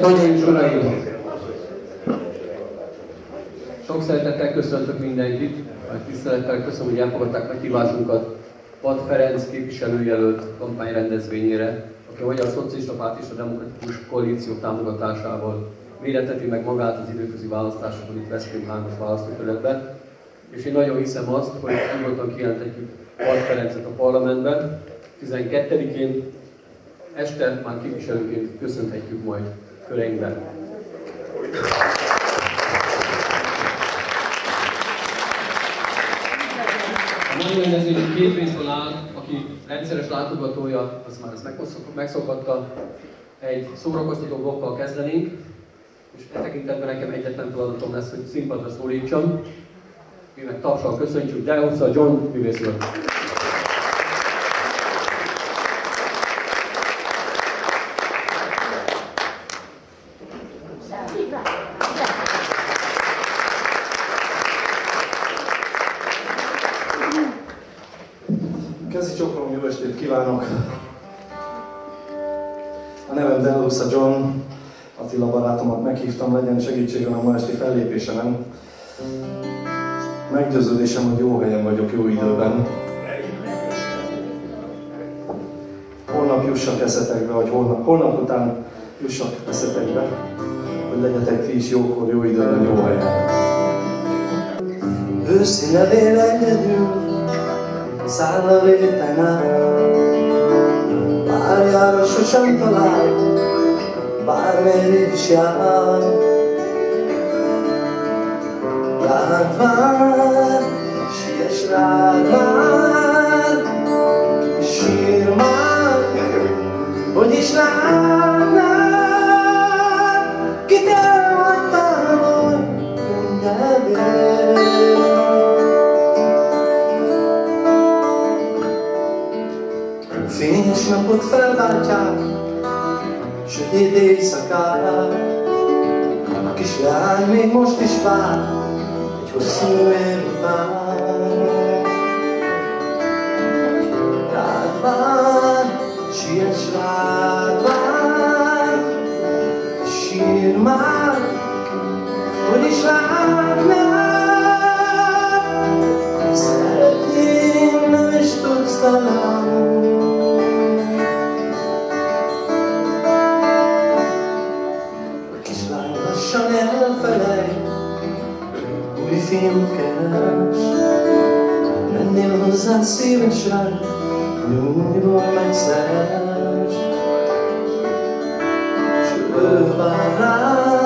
Tisztelt Hölgyeim és Uraim! Sok szeretettel köszöntök mindenkit, nagy tisztelettel köszönöm, hogy elfogadták meghívásunkat Pat Ferenc képviselőjelölt kampányrendezvényére, aki a Magyar Szocialista Párt és a Demokratikus Koalíció támogatásával méreteti meg magát az időközi választásokon itt Veszprém 3 választókerületben. És én nagyon hiszem azt, hogy nyugodtan kijelentetjük Pat Ferencet a parlamentben. 12-én este már képviselőként köszönhetjük majd köreinkben. A mai rendezvény két részből áll, aki rendszeres látogatója, az már ezt megszokhatta. Egy szórakoztató blokkal kezdenénk, és e tekintetben nekem egyetlen feladatom lesz, hogy színpadra szólítsam. Mi meg tapsal köszöntjük Deusza John művész meghívtam, legyen segítségem a ma esti fellépésemen. Meggyőződésem, hogy jó helyen vagyok, jó időben. Holnap jussak eszetekbe, vagy holnap, holnap után jussak eszetekbe, hogy legyetek ti is jókor, jó időben, jó helyen. Őszi levél egyedül, száll a réten át. Párjára sosem talál, بعمل الشعر بعمل شيش لعمل شير معر وديش لعمل كتاب عطار ونعمل فيش نبوت في البعجة mindjárt Fényes napot felváltják, sötét éjszakát. A kis lány még most is and ceiling shine you massage Je veux banane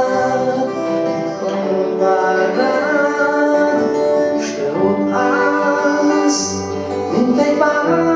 Komm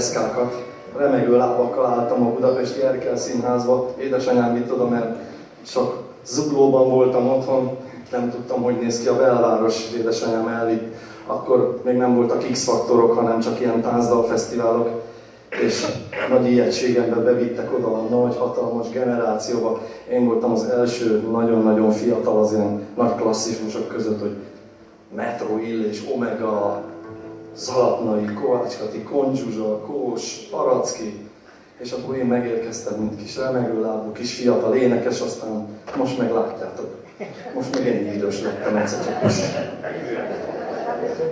deszkákat. Remegő lábakkal álltam a Budapesti Erkel Színházba. Édesanyám itt oda, mert sok zuglóban voltam otthon, nem tudtam, hogy néz ki a belváros, édesanyám elvitt. Akkor még nem voltak X-faktorok, hanem csak ilyen tánzdalfesztiválok, és nagy ijegységembe bevittek oda a nagy, hatalmas generációba. Én voltam az első, nagyon-nagyon fiatal az ilyen nagy klasszismusok között, hogy Metro Ill és Omega, Zalatnai, Kovács Kati, Konzsuzsa, Kós, Paracki, és akkor én megérkeztem, mint kis remegő lábú, kis fiatal énekes, aztán most meg látjátok. Most még ennyi idős lettem egyszer csak most.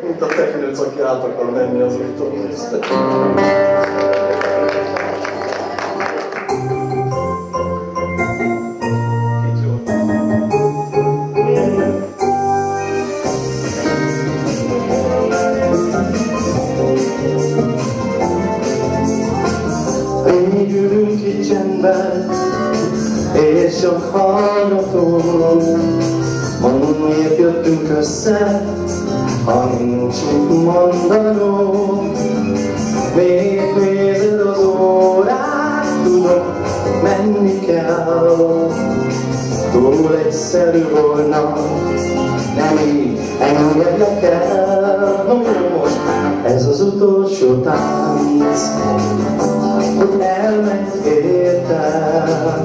Mint a teknőc, aki át akar menni az úton. Össze, ha nincs mit mondanom. Nézed az órát, tudom, menni kell. Túl egyszerű volna, nem így engedlek el. No most ez az utolsó tánc, hogy elmegy értem.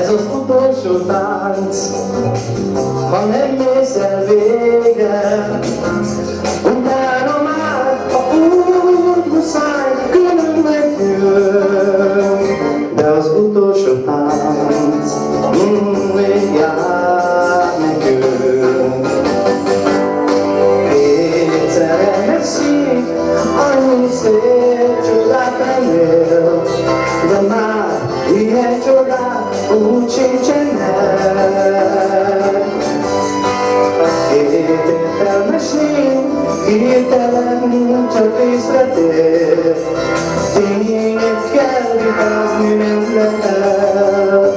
Ez az utolsó tánc, ha nem mész el lény, hirtelen csak észretér, tényekkel vitázni nem lehet.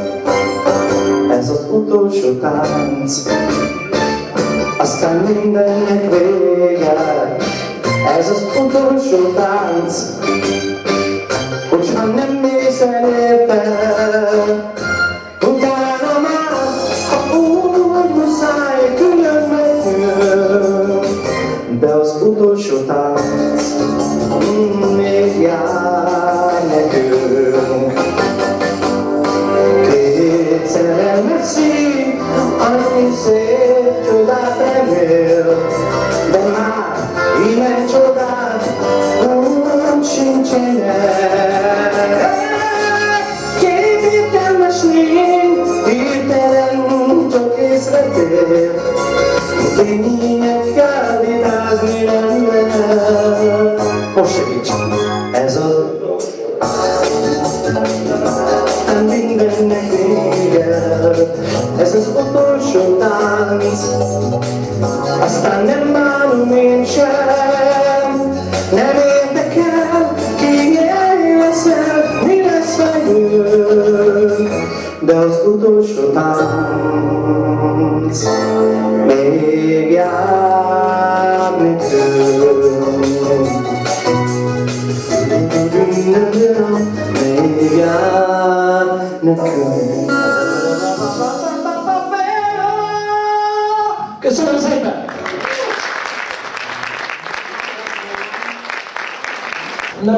Ez az utolsó tánc, aztán mindennek vége. Ez az utolsó tánc,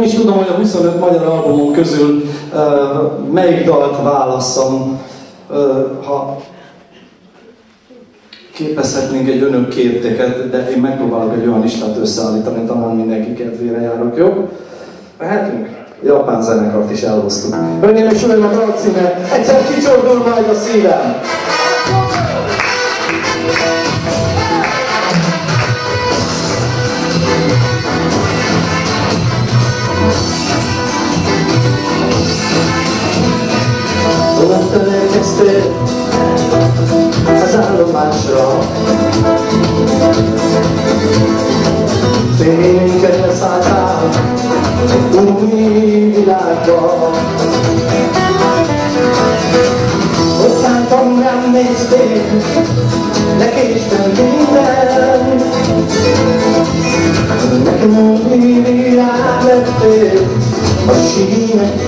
Nem is tudom, hogy a 25 magyar albumom közül uh, melyik dalt válasszam, uh, ha képezhetnénk egy önök kértéket, de én megpróbálok egy olyan listát összeállítani, talán mindenki kedvére járok, jó? Mehetünk? Japán zenekart is elhoztuk. Hölgyeim és uraim, a címe Egyszer kicsordul majd a szívem. Emlékeztél az állomásra? Fényünkre szálltál egy új világba. Ott szálltam rám néztél, ne késtem minden. Nekem új világ lettél, a sínek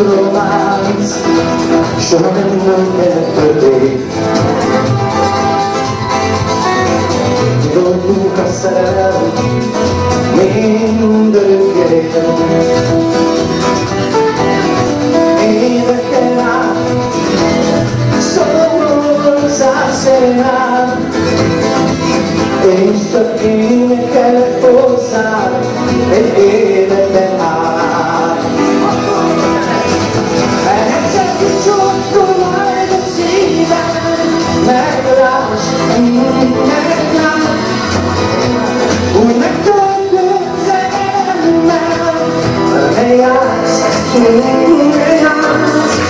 outro mais Chorando não quer perder Vou tu caçar isso de Ainda Só lançar será. Esta minha quer forçar eyes, keep your eyes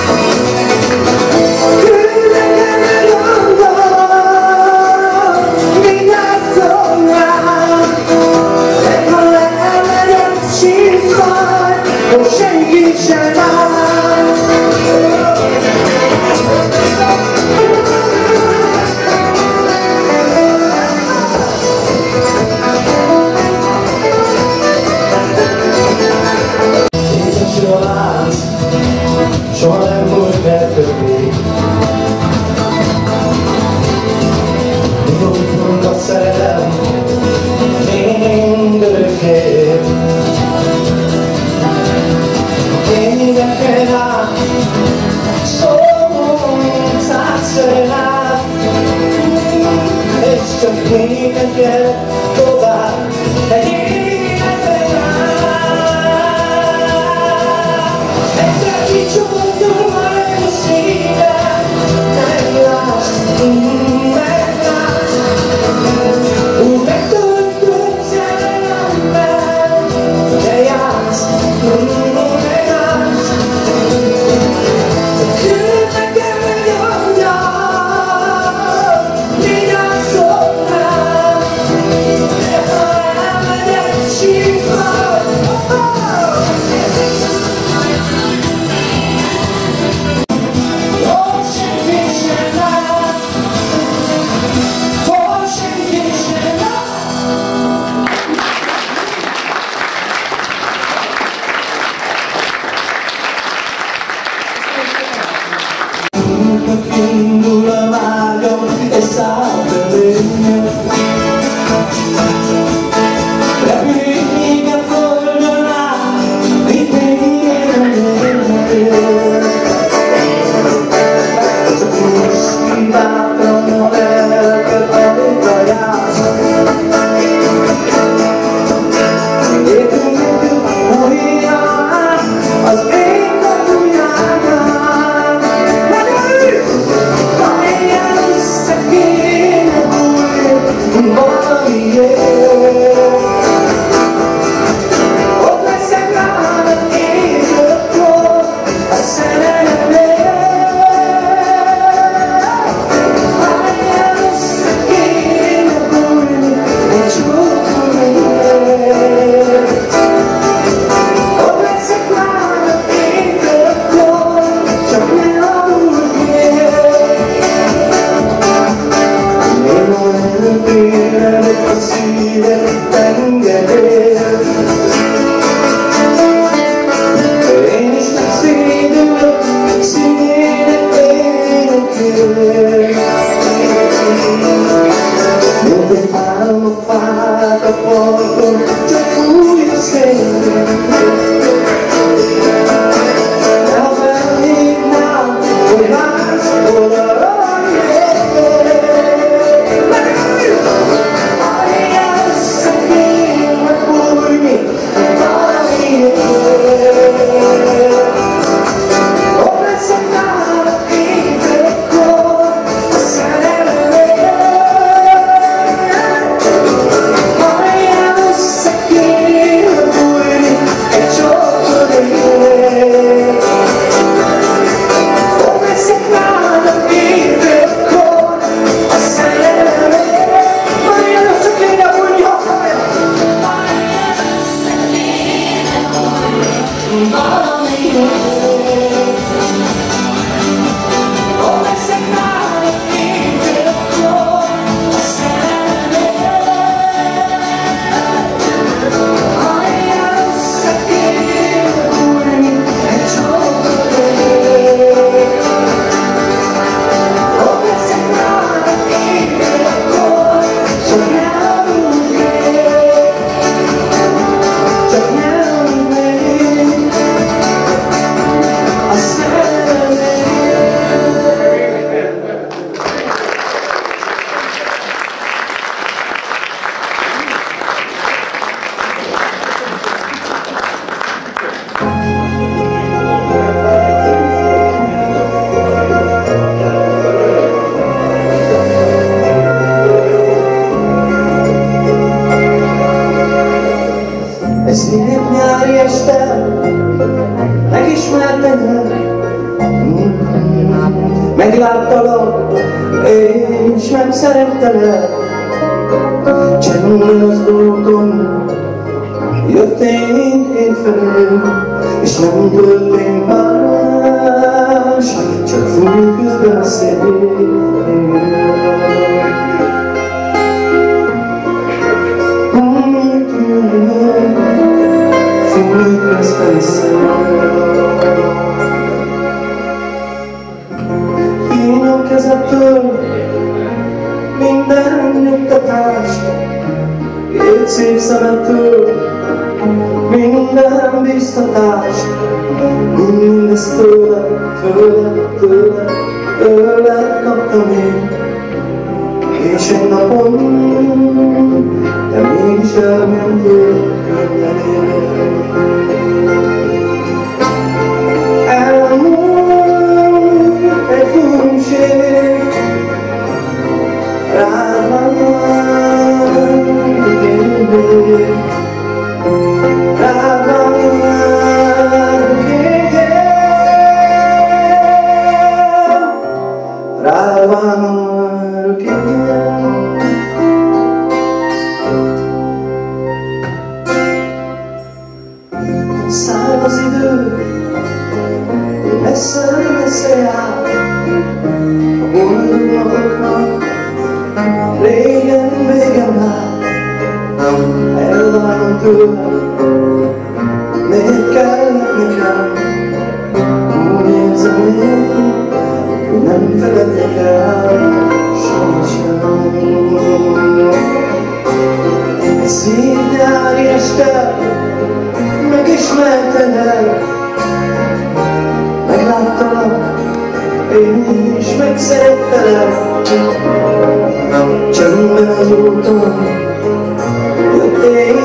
megszerettelek. Csendben az úton, jöttél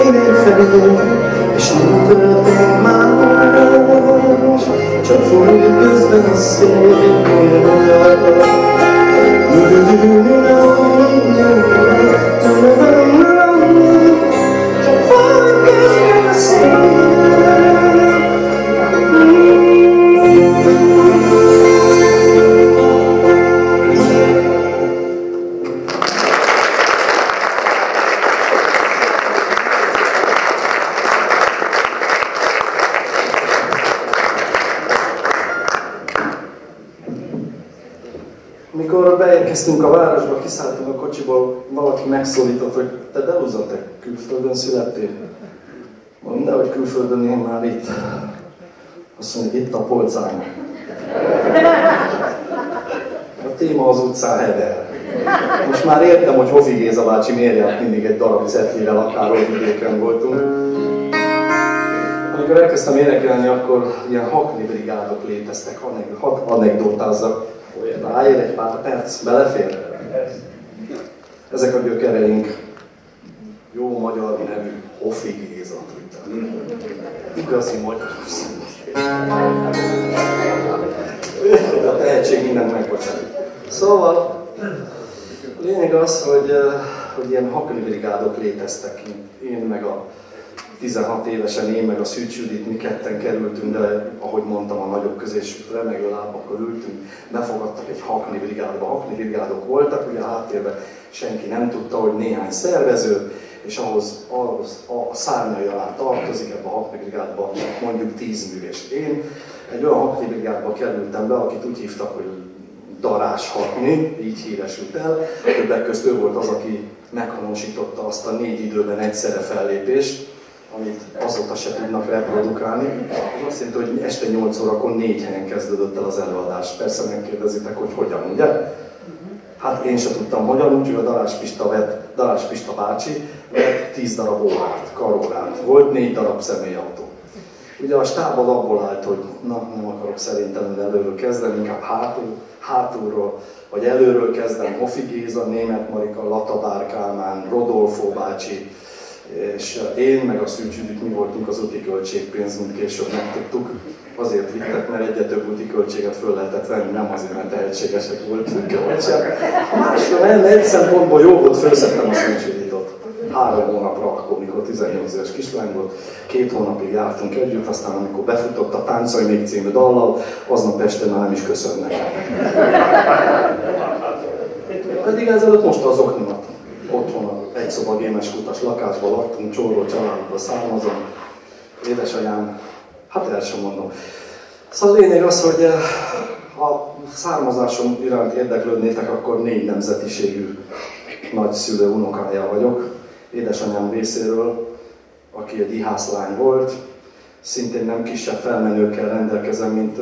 születtél? Mondom, nehogy külföldön, én már itt. Azt mondja, itt a polcán. A téma az utcán hever. Most már értem, hogy Hofi Géza bácsi miért járt mindig egy darab zetlivel, akárhol vidéken voltunk. Amikor elkezdtem énekelni, akkor ilyen hakni brigádok léteztek, hadd anekdotázzak. Ráér egy pár perc, belefér? Ezek a gyökereink. Tudtad. Igazi magyar. A tehetség mindent megbocsát. Szóval, lényeg az, hogy, hogy ilyen hakni brigádok léteztek. Én meg a 16 évesen én meg a Szűcs Judit, mi ketten kerültünk, de ahogy mondtam, a nagyok közé, és remegő lábakkal ültünk, befogadtak egy hakni brigádba. Hakni brigádok voltak, ugye a háttérben senki nem tudta, hogy néhány szervező, és ahhoz, ahhoz a szárnyai alá tartozik ebbe a hakni brigádba mondjuk 10 művés. Én egy olyan hakni brigádba kerültem be, akit úgy hívtak, hogy Darás Hakni, így híresült el. Többek közt ő volt az, aki meghonosította azt a négy időben egyszerre fellépést, amit azóta se tudnak reprodukálni. Ez azt jelenti, hogy este 8 órakor négy helyen kezdődött el az előadás. Persze megkérdezitek, hogy hogyan, ugye? Hát én sem tudtam hogyan, úgyhogy a Darás Pista, vett, Darás Pista bácsi vett 10 darab órát, karórát. Volt négy darab személyautó. Ugye a stábban abból állt, hogy na, nem akarok szerintem előről kezdeni, inkább hátul, hátulról, vagy előről kezdem Hofi Géza, Német Marika, Lata Bárkálmán, Rodolfo bácsi, és én meg a Szűcs mi voltunk az úti költségpénz, mint később megtudtuk. Azért vittek, mert egyre több úti költséget föl lehetett venni, nem azért, mert tehetségesek voltunk, vagy sem. Másra nem, egy szempontból jó volt, felszettem a Szűcs Juditot. három hónapra, akkor, mikor 18 éves kislány volt, két hónapig jártunk együtt, aztán amikor befutott a Táncolj még című dallal, aznap este már nem is köszön nekem. Pedig ezelőtt most az oknimat. Otthon egy szoba gémes kutas lakásban laktunk, csóró családból származom. Édesanyám, hát el sem mondom. Szóval a lényeg az, hogy eh, ha származásom iránt érdeklődnétek, akkor négy nemzetiségű nagyszülő unokája vagyok. Édesanyám részéről, aki egy ihászlány volt, szintén nem kisebb felmenőkkel rendelkezem, mint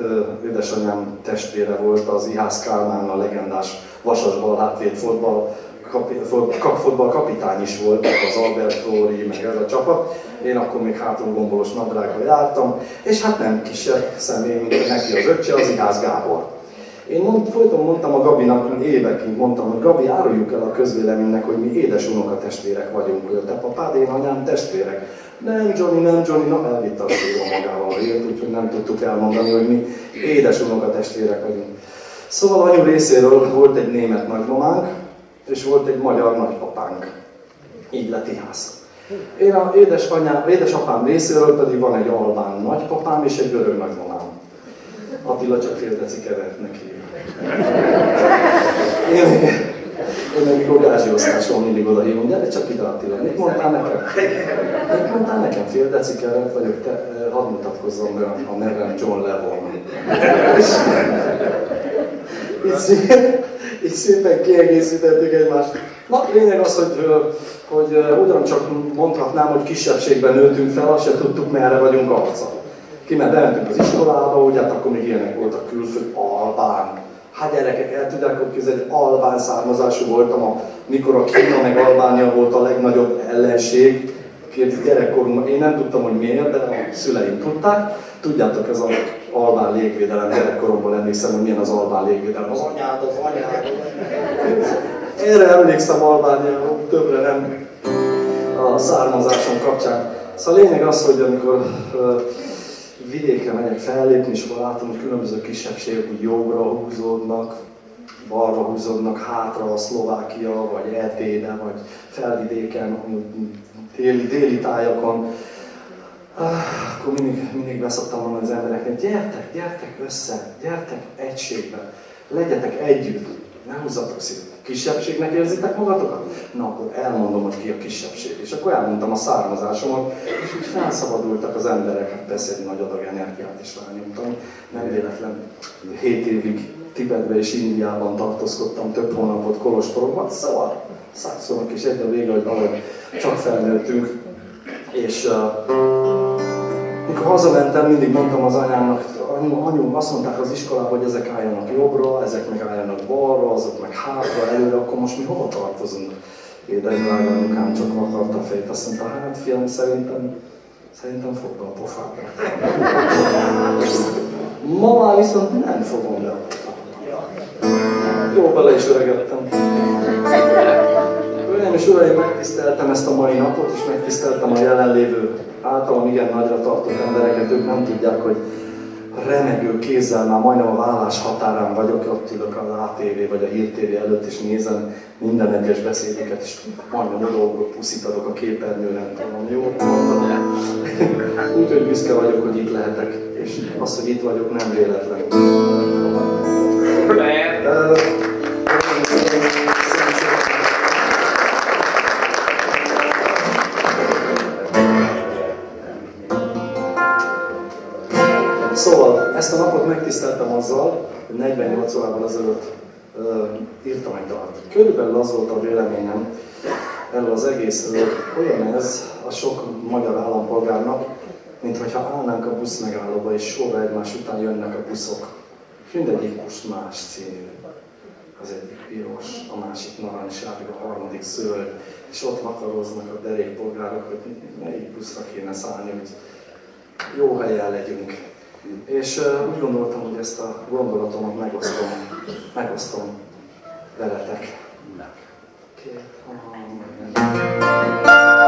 édesanyám testvére volt az Ihász Kálmán, a legendás Vasasbal hátvét fotball, kapi, fotball kapitány is volt, az Albert Flóri, meg ez a csapat. Én akkor még hátul gombolos nadrágba jártam, és hát nem kisebb személy, mint neki az öccse, az Ihász Gábor. Én mond, folyton mondtam a Gabinak, évekig mondtam, hogy Gabi, áruljuk el a közvéleménynek, hogy mi édes unoka testvérek vagyunk. Te papád, én anyám testvérek. Nem, Johnny, nem, Johnny, na elvitte a magával a hírt, úgyhogy nem tudtuk elmondani, hogy mi édes unoka testvérek vagyunk. Szóval anyu részéről volt egy német nagymamánk, és volt egy magyar nagypapánk. Így lett ihász. Én a édesanyám, édesapám részéről pedig van egy albán nagypapám és egy görög nagymamám. Attila csak fél deci kevertnek Én, én meg mikor gázsiosztáson mindig oda hívom, gyere csak ide Attila, mit mondtál nekem? Mit mondtál nekem? Fél deci kevert vagyok, te, eh, hadd mutatkozzam be, a nevem John Levon. így, szépen, így szépen kiegészítettük egymást. Na, lényeg az, hogy, hogy ugyancsak mondhatnám, hogy kisebbségben nőttünk fel, azt se tudtuk, merre vagyunk arca kiment, bementünk az iskolába, ugye hát akkor még ilyenek voltak külföld, albán. Hát gyerekek, el tudják hogy képzelni, albán származású voltam, mikor a Kína meg Albánia volt a legnagyobb ellenség. Két gyerekkorunkban, én nem tudtam, hogy miért, de a szüleim tudták. Tudjátok, ez az albán légvédelem, gyerekkoromban emlékszem, hogy milyen az albán légvédelem. Az anyád, az anyád. Erre emlékszem Albániában, többre nem a származásom kapcsán. Szóval a lényeg az, hogy amikor vidékre megyek fellépni, és akkor látom, hogy különböző kisebbségek úgy jobbra húzódnak, balra húzódnak, hátra a Szlovákia, vagy Erdélybe, vagy felvidéken, déli, déli tájakon. Ah, akkor mindig, mindig beszoktam mondani az embereknek, gyertek, gyertek össze, gyertek egységbe, legyetek együtt, ne húzzatok szét kisebbségnek érzitek magatokat? Na, akkor elmondom, hogy ki a kisebbség. És akkor elmondtam a származásomat, és úgy felszabadultak az emberek, hát persze egy nagy adag energiát is rányomtam. Nem véletlen 7 évig Tibetben és Indiában tartózkodtam, több hónapot Kolostorban, szóval százszorok is egy a vége, hogy valahogy csak felnőttünk. És uh, mikor hazamentem, mindig mondtam az anyámnak, anyu, anyu, azt mondták az iskolában, hogy ezek álljanak jobbra, ezek meg álljanak balra, azok meg hátra, előre, akkor most mi hova tartozunk? Édesdrága anyukám csak akarta a fejét, azt mondta, hát fiam, szerintem, szerintem fogd a pofát. Ma már viszont nem fogom le a pofát. Jó, bele is öregettem. És uraim, megtiszteltem ezt a mai napot, és megtiszteltem a jelenlévő általam igen nagyra tartott embereket, ők nem tudják, hogy remegő kézzel már majdnem a vállás határán vagyok, ott ülök az ATV vagy a Hír TV előtt, és nézem minden egyes beszédeket, és majdnem odaogrok, puszit adok a képernyőre, nem tudom, jó? Úgyhogy büszke vagyok, hogy itt lehetek, és az, hogy itt vagyok, nem véletlen. 8 ezelőtt írtam egy dalt. Körülbelül az volt a véleményem erről az egészről, olyan ez a sok magyar állampolgárnak, mint hogyha állnánk a busz megállóba és sorra egymás után jönnek a buszok. Mindegyik most más színű. Az egyik piros, a másik narancssárga, a harmadik zöld, és ott vakaroznak a derékpolgárok, hogy melyik buszra kéne szállni, hogy jó helyen legyünk. És úgy gondoltam, hogy ezt a gondolatomat megosztom, megosztom veletek. Két, buszra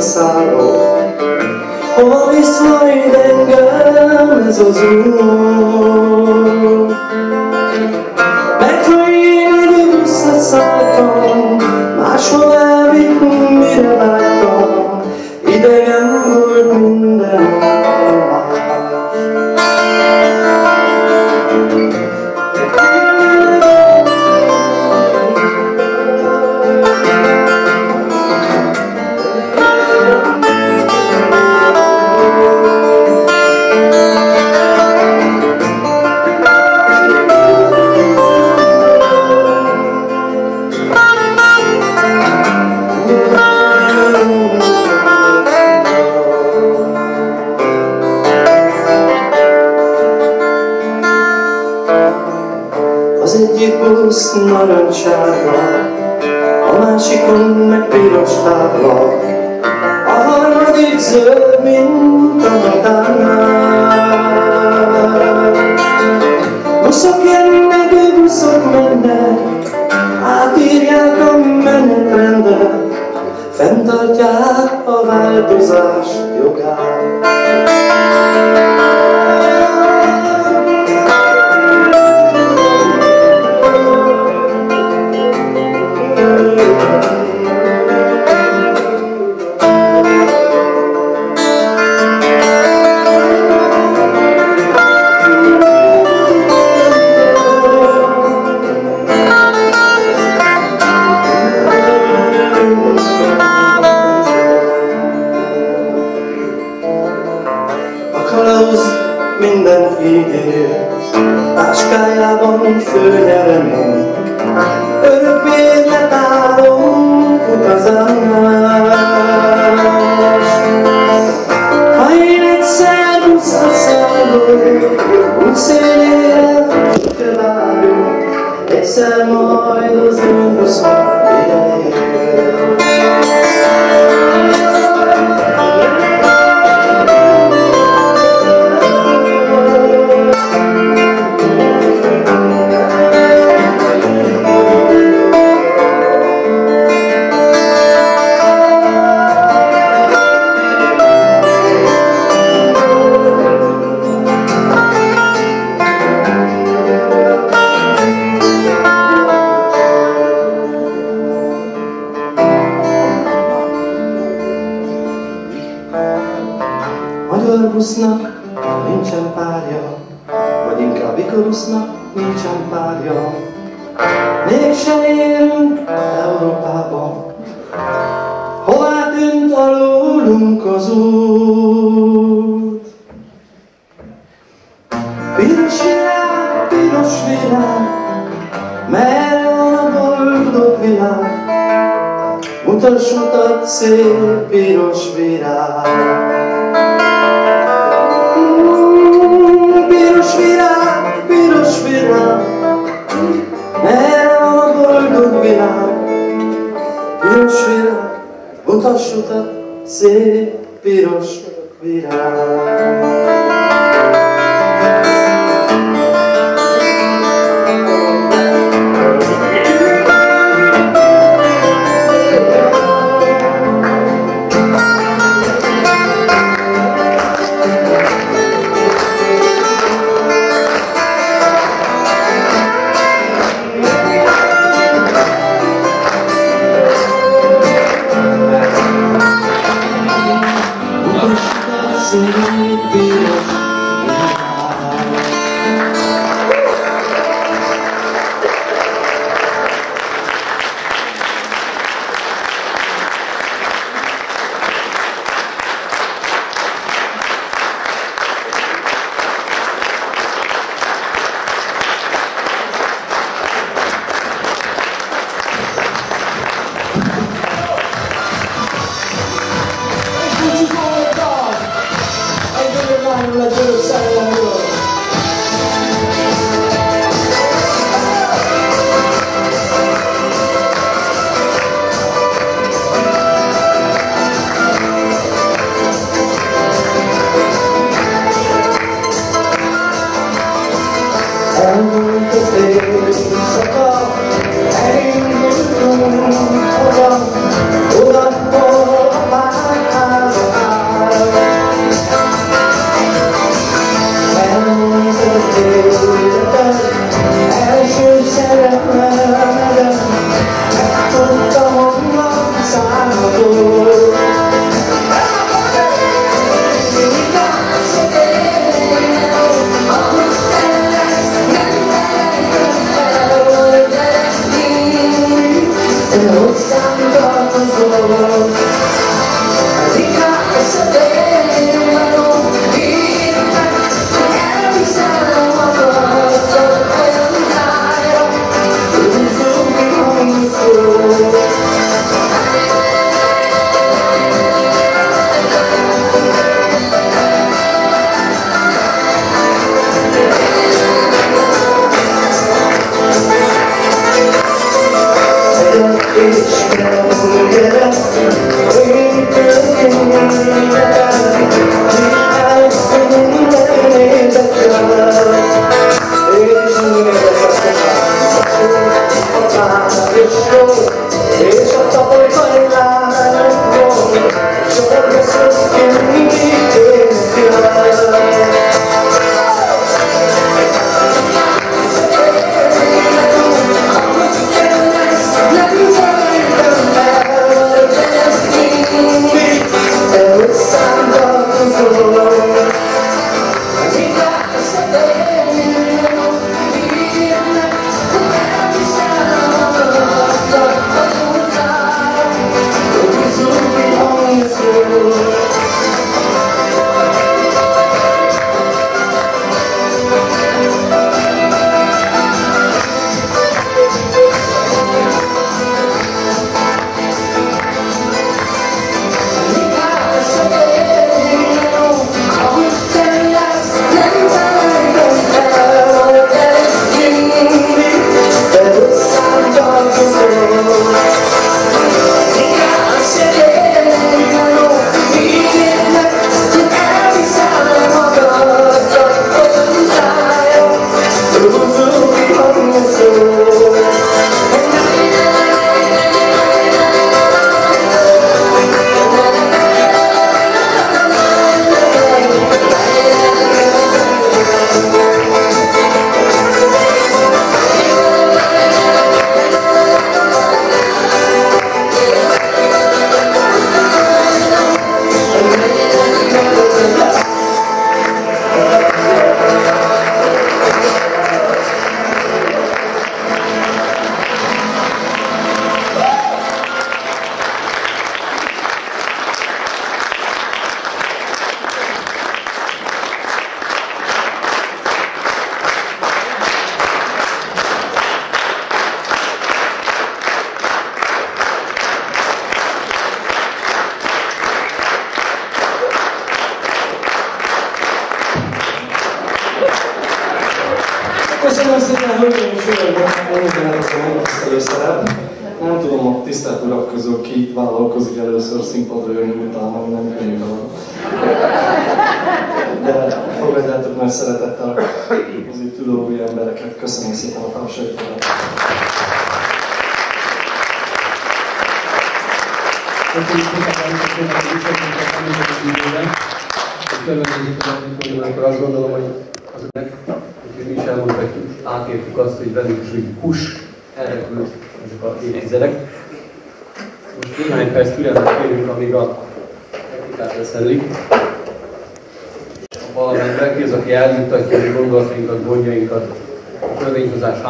szállok, hova visz majd engem ez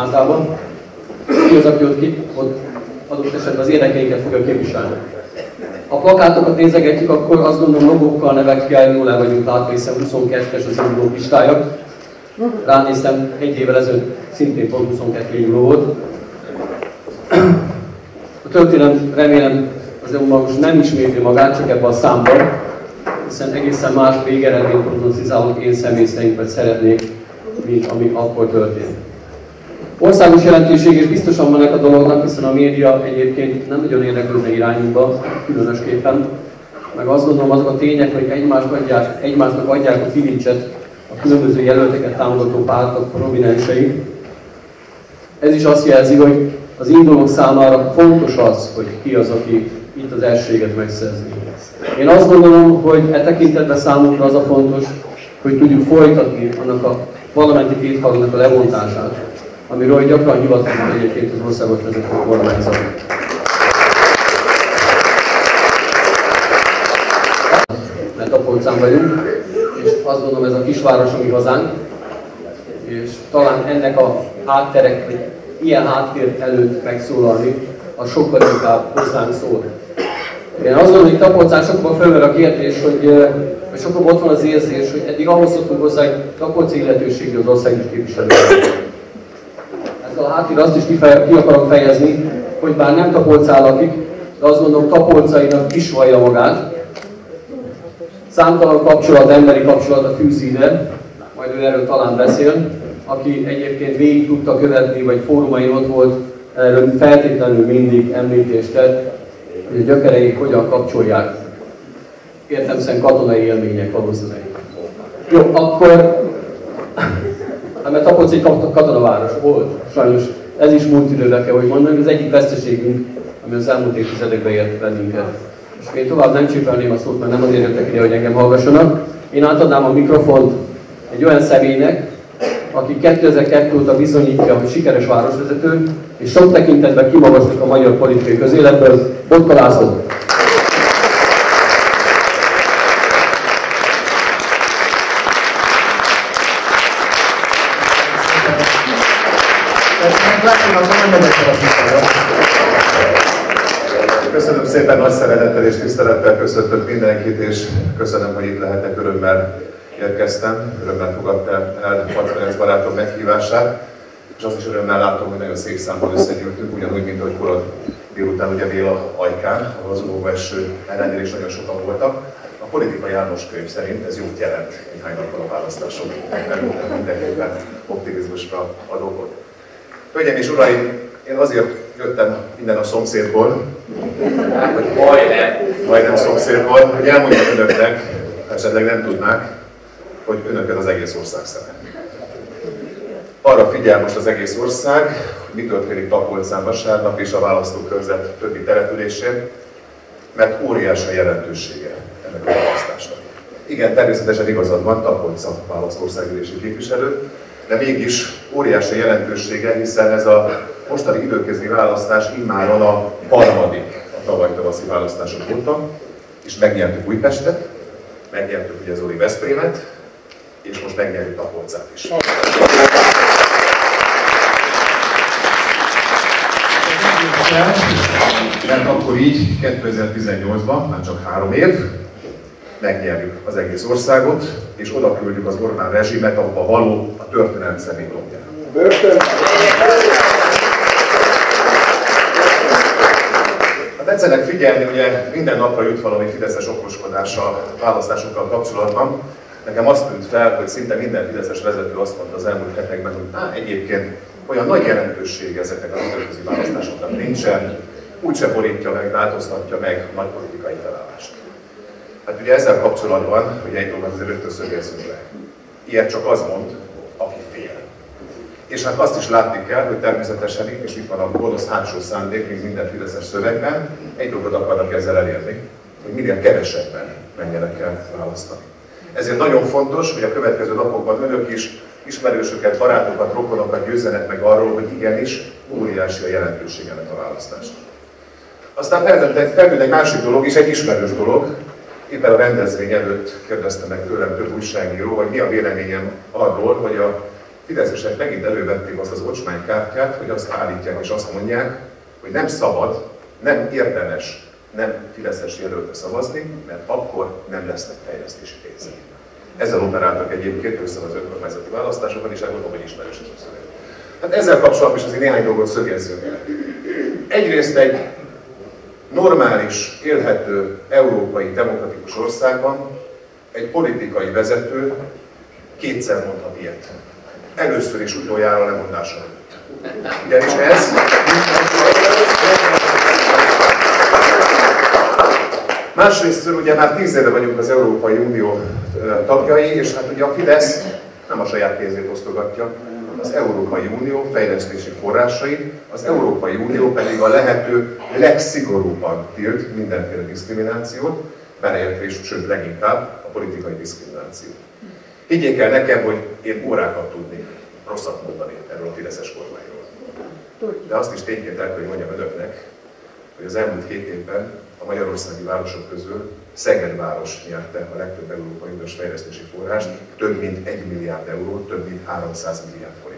házában. Ki az, aki ott, ki, ott adott esetben az érdekeinket fogja képviselni. Ha plakátokat nézegetjük, akkor azt gondolom logokkal, nevekkel jól el vagyunk látva, hiszen 22-es az induló listája. Ránéztem, egy évvel ezelőtt szintén pont 22 induló volt. A történelem remélem az eu most nem ismétli magát, csak ebben a számban, hiszen egészen más végeredményt prognosztizálok én személy szerint, vagy szeretnék, mint ami akkor történt. Országos jelentőség és biztosan van a dolognak, hiszen a média egyébként nem nagyon érdeklődne irányunkba, különösképpen. Meg azt gondolom, azok a tények, hogy egymást adják, egymásnak adják a kilincset a különböző jelölteket támogató pártok prominensei. Ez is azt jelzi, hogy az indulók számára fontos az, hogy ki az, aki itt az elsőséget megszerzi. Én azt gondolom, hogy e tekintetben számunkra az a fontos, hogy tudjuk folytatni annak a parlamenti kéthalnak a levontását, amiről gyakran hivatkozunk egyébként az országot vezető kormányzat. Mert Apolcán vagyunk, és azt gondolom ez a kisváros, ami hazánk, és talán ennek a hátterek, vagy ilyen háttér előtt megszólalni, a sokkal inkább hozzánk szól. Én azt gondolom, hogy Tapolcán sokban felmerül a kérdés, hogy, hogy sokban ott van az érzés, hogy eddig ahhoz szoktunk hozzá, hogy Tapolca illetőségű az országos képviselő a háttér azt is kifeje, ki akarom fejezni, hogy bár nem Tapolcán lakik, de azt gondolom Tapolcainak is vallja magát. Számtalan kapcsolat, emberi kapcsolat a fűzi ide, majd ő erről talán beszél, aki egyébként végig tudta követni, vagy fórumain ott volt, erről feltétlenül mindig említést tett, hogy a gyökereik hogyan kapcsolják. Értem szerint katonai élmények valószínűleg. Jó, akkor Hát mert Tapolc egy katonaváros volt, sajnos ez is múlt időben kell, hogy mondani, az egyik veszteségünk, ami az elmúlt évtizedekben ért bennünket. És én tovább nem csipelném a szót, mert nem azért jöttek ide, hogy engem hallgassanak. Én átadnám a mikrofont egy olyan személynek, aki 2002 óta bizonyítja, hogy sikeres városvezető, és sok tekintetben kimagaslak a magyar politikai közéletből, Botka László. Köszönöm szépen, nagy szeretettel és tisztelettel köszöntök mindenkit, és köszönöm, hogy itt lehetek, örömmel érkeztem, örömmel fogadtam el Patronesz barátom meghívását, és azt is örömmel látom, hogy nagyon szép számban összegyűltünk, ugyanúgy, mint ahogy korod délután ugye Béla Ajkán, az óvó eső ellenére is nagyon sokan voltak. A politika János könyv szerint ez jót jelent néhány nappal a választások. Mindenképpen optimizmusra ad okot. Hölgyeim és uraim, én azért jöttem innen a szomszédból, vagy majdnem, majdnem szomszédból, hogy elmondjam önöknek, esetleg nem tudnák, hogy önöket az egész ország szeme. Arra figyel most az egész ország, hogy mi történik Tapolcán vasárnap és a választókörzet többi településén, mert óriási a jelentősége ennek a választásnak. Igen, természetesen igazad van, Tapolca választországgyűlési képviselő, de mégis óriási jelentősége, hiszen ez a mostani időközi választás immáron a harmadik a tavaly tavaszi választások óta, és megnyertük Újpestet, megnyertük ugye Zoli Veszprémet, és most megnyerjük Tapolcát is. Mert akkor így 2018-ban, már csak három év, megnyerjük az egész országot, és oda küldjük az Orbán rezsimet, ahova való a történelem személypontjára. Hát tetszenek figyelni, ugye minden napra jut valami fideszes okoskodás a választásokkal kapcsolatban, Nekem azt tűnt fel, hogy szinte minden Fideszes vezető azt mondta az elmúlt hetekben, hogy á, egyébként olyan nagy jelentősége ezeknek a nemzetközi választásoknak nincsen, úgyse borítja meg, változtatja meg a nagy politikai felállást. Hát ugye ezzel kapcsolatban, hogy egy dolgot azért rögtön szögezzünk le. Ilyet csak az mond, aki fél. És hát azt is látni kell, hogy természetesen itt, és itt van a gonosz hátsó szándék, mint minden fideszes szövegben, egy dolgot akarnak ezzel elérni, hogy minél kevesebben menjenek el választani. Ezért nagyon fontos, hogy a következő napokban önök is ismerősöket, barátokat, rokonokat győzzenek meg arról, hogy igenis óriási a jelentőség ennek a választásnak. Aztán feltűnt egy másik dolog is, egy ismerős dolog. Éppen a rendezvény előtt kérdezte meg tőlem több újságíró, hogy mi a véleményem arról, hogy a fideszesek megint elővették azt az ocsmánykártyát, hogy azt állítják és azt mondják, hogy nem szabad, nem érdemes nem Fideszes jelöltre szavazni, mert akkor nem lesznek fejlesztési pénzek. Ezzel operáltak egyébként össze az önkormányzati választásokon, és elmondom, hogy ismerős ez a szöveg. Hát ezzel kapcsolatban is azért néhány dolgot szögezzünk el. Egyrészt egy normális, élhető európai demokratikus országban egy politikai vezető kétszer mondhat ilyet. Először is utoljára lemondása előtt. Ugyanis ez Másrészt ugye már tíz éve vagyunk az Európai Unió tagjai, és hát ugye a Fidesz nem a saját pénzét osztogatja, az Európai Unió fejlesztési forrásait, az Európai Unió pedig a lehető legszigorúbban tilt mindenféle diszkriminációt, beleértve is, sőt leginkább a politikai diszkriminációt. Higgyék el nekem, hogy én órákat tudnék rosszat mondani erről a Fideszes kormányról. De azt is tényként el, hogy mondjam önöknek, hogy az elmúlt hét évben a magyarországi városok közül Szeged város nyerte a legtöbb Európai Uniós fejlesztési forrást, több mint 1 milliárd euró, több mint 300 milliárd forintot.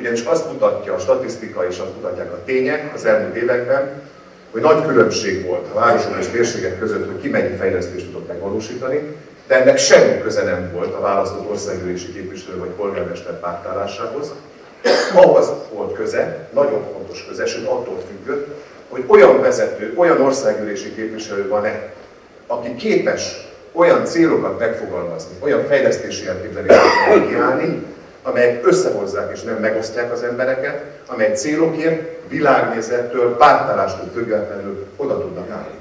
Ugyanis azt mutatja a statisztika és azt mutatják a tények az elmúlt években, hogy nagy különbség volt a városok és térségek között, hogy ki mennyi fejlesztést tudott megvalósítani, de ennek semmi köze nem volt a választott országgyűlési képviselő vagy polgármester pártállásához. Ahhoz volt köze, nagyon fontos köze, sőt attól függött, hogy olyan vezető, olyan országgyűlési képviselő van-e, aki képes olyan célokat megfogalmazni, olyan fejlesztési elképzeléseket kiállni, amelyek összehozzák és nem megosztják az embereket, amely célokért világnézettől, pártállástól függetlenül oda tudnak állni.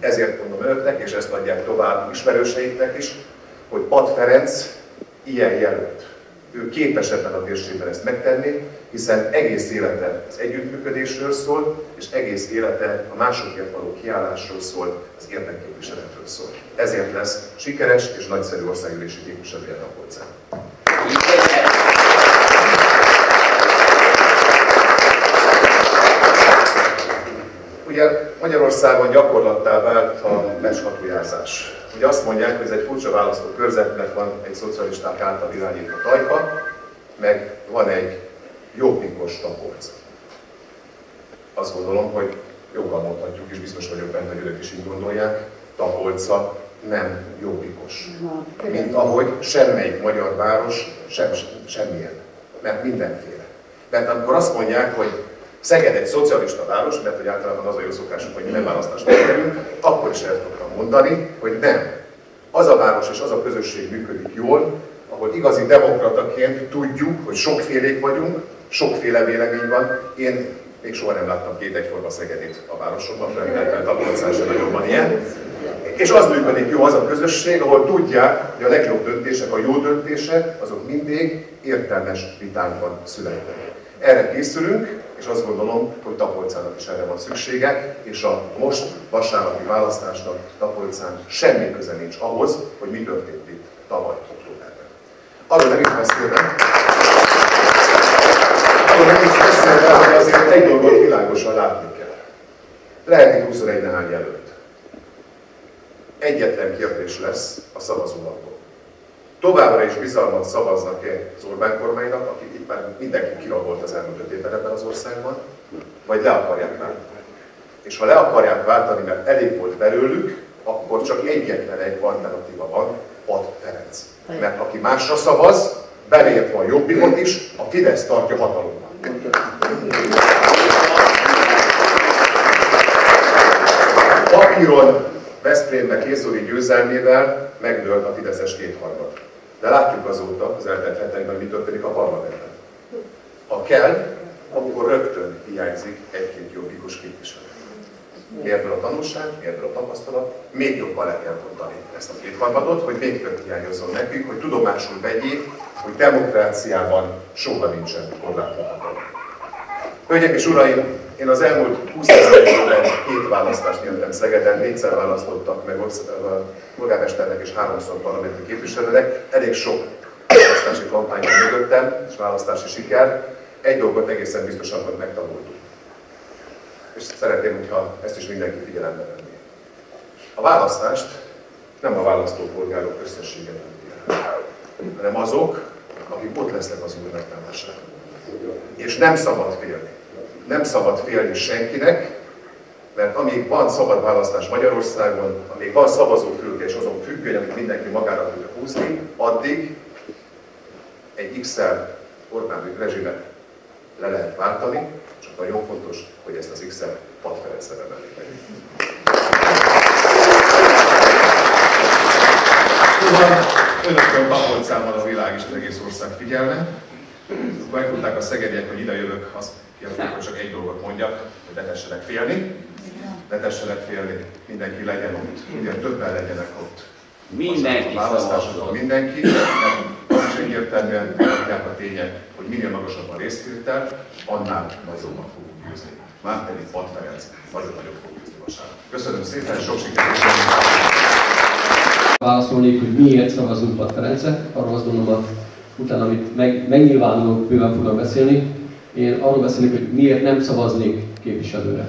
Ezért mondom önöknek, és ezt adják tovább ismerőseiknek is, hogy Pat Ferenc ilyen jelölt. Ő képes ebben a térségben ezt megtenni, hiszen egész élete az együttműködésről szól, és egész élete a másokért való kiállásról szól, az érdekképviseletről szól. Ezért lesz sikeres és nagyszerű országgyűlési képviselője a polcán. Ugye Magyarországon gyakorlattá vált a meccshatujázás. Ugye azt mondják, hogy ez egy furcsa választó körzet, mert van egy szocialisták által irányított tajka, meg van egy jobbikos tapolc. Azt gondolom, hogy joggal mondhatjuk, és biztos vagyok benne, hogy ők is így gondolják, tapolca nem jobbikos. Mint ahogy semmelyik magyar város sem, semmilyen. Mert mindenféle. Mert amikor azt mondják, hogy Szeged egy szocialista város, mert hogy általában az a jó szokásunk, hogy mi nem választást kerülünk, akkor is el tudtam mondani, hogy nem. Az a város és az a közösség működik jól, ahol igazi demokrataként tudjuk, hogy sokfélék vagyunk, sokféle vélemény van. Én még soha nem láttam két egyforma Szegedét a városokban, feltétlenül sem nagyon van ilyen. És az működik jó az a közösség, ahol tudják, hogy a legjobb döntések, a jó döntések, azok mindig értelmes vitánkban születnek. Erre készülünk, és azt gondolom, hogy Tapolcának is erre van szüksége, és a most vasárnapi választásnak Tapolcán semmi köze nincs ahhoz, hogy mi történt itt tavaly októberben. Arról nem is beszélve, hogy azért egy dolgot világosan látni kell. Lehet itt 21 nehány jelölt. Egyetlen kérdés lesz a szavazólapon. Továbbra is bizalmat szavaznak-e az Orbán kormánynak, akik itt már mindenki kirabolt az elmúlt öt évben ebben az országban, vagy le akarják váltani. És ha le akarják váltani, mert elég volt belőlük, akkor csak egyetlen egy alternatíva van, Pat Ferenc. Mert aki másra szavaz, belépve a jobbikot is, a Fidesz tartja hatalomban. Papíron Veszprémbe Kézoli győzelmével megdőlt a Fideszes kétharmad. De látjuk azóta, az eltelt hetekben, mi történik a parlamentben. Ha kell, akkor rögtön hiányzik egy-két jobbikus képviselő. Miért a tanulság, miért a tapasztalat, még jobban le kell mondani ezt a kétharmadot, hogy még több hiányozzon nekünk, hogy tudomásul vegyék, hogy demokráciában soha nincsen korlátozhatatlan. Hölgyeim és uraim, én az elmúlt 20 évben két választást nyertem Szegeden, négyszer választottak meg polgármesternek és háromszor parlamenti képviselőnek. Elég sok választási kampány mögöttem, és választási siker. Egy dolgot egészen biztosan, hogy megtanultuk. És szeretném, hogyha ezt is mindenki figyelembe venné. A választást nem a választópolgárok összessége dönti hanem azok, akik ott lesznek az urnák És nem szabad félni nem szabad félni senkinek, mert amíg van szabad választás Magyarországon, amíg van szavazófülke és azon függően, amit mindenki magára tudja húzni, addig egy x Orbán rezsimet le lehet váltani, csak nagyon fontos, hogy ezt az X-el Pad Ferencre emelik meg. Önökön Bapolcán van a világ és az egész ország figyelme. Megtudták a szegediek, hogy ide jövök, azt kérlek, hogy csak egy dolgot mondjak, hogy ne tessenek félni. Ne tessenek félni, mindenki legyen ott, minél többen legyenek ott. Mindenki választásokon mindenki, az is egyértelműen mondják a tények, hogy minél magasabb a részvétel, annál nagyobban fogunk győzni. Már pedig Pat Ferenc nagyon-nagyon fog győzni vasárnap. Köszönöm szépen, sok sikert! Válaszolnék, hogy miért szavazunk Pat Ferencet, arról azt gondolom, utána, amit meg, megnyilvánulok, bőven fogok beszélni, én arról beszélnék, hogy miért nem szavaznék képviselőre.